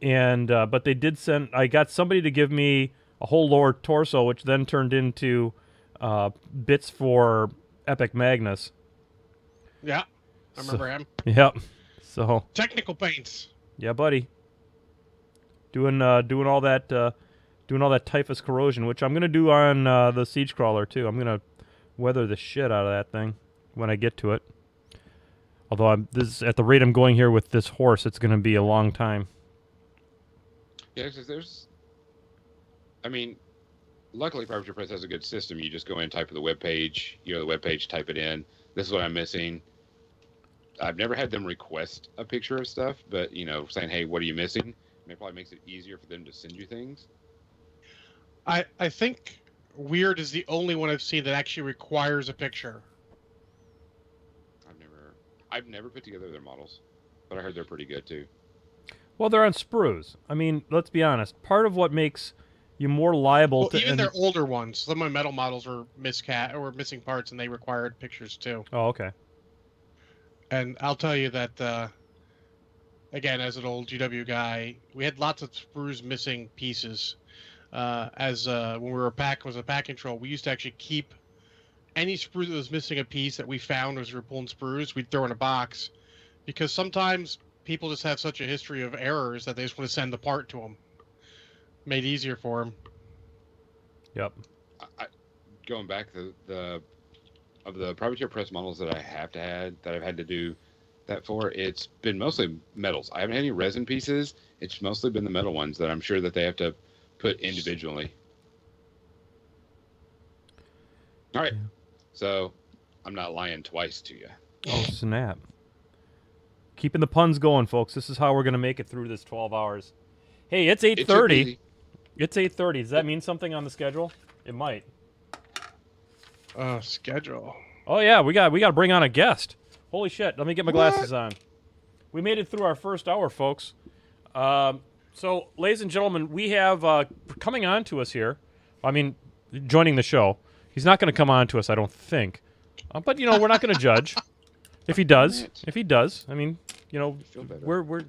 And uh, but they did send I got somebody to give me a whole lower torso, which then turned into uh, bits for Epic Magnus. Yeah. I So- remember him. Yep. So Technical paints. Yeah, buddy. Doing uh doing all that uh doing all that typhus corrosion, which I'm gonna do on uh, the siege crawler too. I'm gonna weather the shit out of that thing when I get to it. Although I'm this at the rate I'm going here with this horse, it's gonna be a long time. Yeah, 'cause there's. I mean, luckily, Privateer Press has a good system. You just go in, type in the web page, you know, the web page, type it in. This is what I'm missing. I've never had them request a picture of stuff, but you know, saying, "Hey, what are you missing?" It probably makes it easier for them to send you things. I I think Wyrd is the only one I've seen that actually requires a picture. I've never, I've never put together their models, but I heard they're pretty good too. Well, they're on sprues. I mean, let's be honest. Part of what makes you more liable Well, to even and- their older ones, some of my metal models were miscat or missing parts, and they required pictures too. Oh, okay. And I'll tell you that, uh, again, as an old GW guy, we had lots of sprues missing pieces. Uh, as uh, when we were a pack was a pack control, we used to actually keep any sprue that was missing a piece that we found as we were pulling sprues, we'd throw in a box, because sometimes people just have such a history of errors that they just want to send the part to them. Made easier for him. Yep. I, I, going back the the of the privateer press models that I have to had that I've had to do that for, it's been mostly metals. I haven't had any resin pieces. It's mostly been the metal ones that I'm sure that they have to put individually. All right, so I'm not lying twice to you. Oh snap! Keeping the puns going, folks. This is how we're gonna make it through this 12 hours. Hey, it's 8:30. It's 8:30. Does that mean something on the schedule? It might. Uh, schedule. Oh yeah, we got we got to bring on a guest. Holy shit! Let me get my glasses on. We made it through our first hour, folks. Um, so, ladies and gentlemen, we have uh, coming on to us here. I mean, joining the show. He's not going to come on to us, I don't think. Uh, but you know, we're not going to judge. If he does, if he does, I mean, you know, we're we're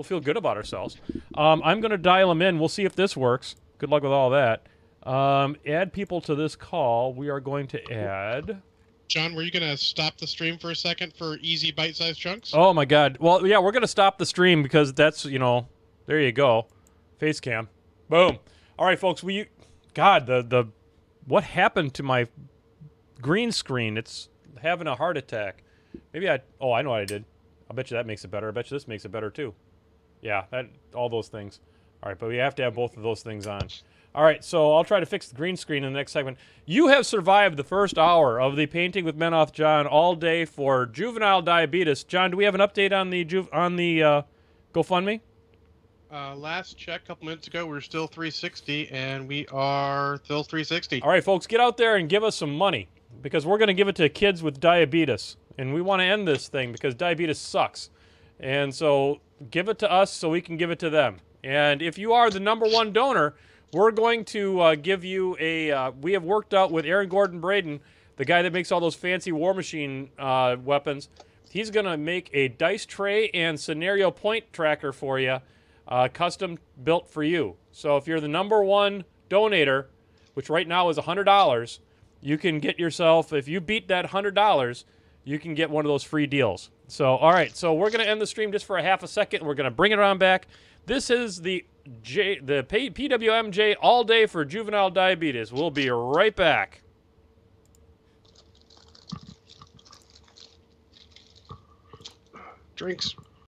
we'll feel good about ourselves. Um, I'm going to dial them in. We'll see if this works. Good luck with all that. Um, add people to this call. We are going to add. John, were you gonna stop the stream for a second for easy bite-sized chunks? Oh my God! Well, yeah, we're gonna stop the stream because that's you know, there you go, face cam, boom. All right, folks. We, God, the the, what happened to my green screen? It's having a heart attack. Maybe I. Oh, I know what I did. I bet you that makes it better. I bet you this makes it better too. Yeah, that all those things. All right, but we have to have both of those things on. All right, so I'll try to fix the green screen in the next segment. You have survived the first hour of the Painting with Menoth John all day for juvenile diabetes. John, do we have an update on the ju- on the uh, GoFundMe? Uh, last check a couple minutes ago, we were still 360, and we are still 360. All right, folks, get out there and give us some money because we're going to give it to kids with diabetes, and we want to end this thing because diabetes sucks. And so, give it to us so we can give it to them. And if you are the number one donor, we're going to uh, give you a. Uh, we have worked out with Aaron Gordon Braden, the guy that makes all those fancy Warmachine uh, weapons. He's going to make a dice tray and scenario point tracker for you, uh, custom built for you. So if you're the number one donator, which right now is $100, you can get yourself, if you beat that $100, you can get one of those free deals. So, all right, so we're going to end the stream just for a half a second. We're going to bring it on back. This is the J, the PWMJ all day for juvenile diabetes. We'll be right back. Drinks.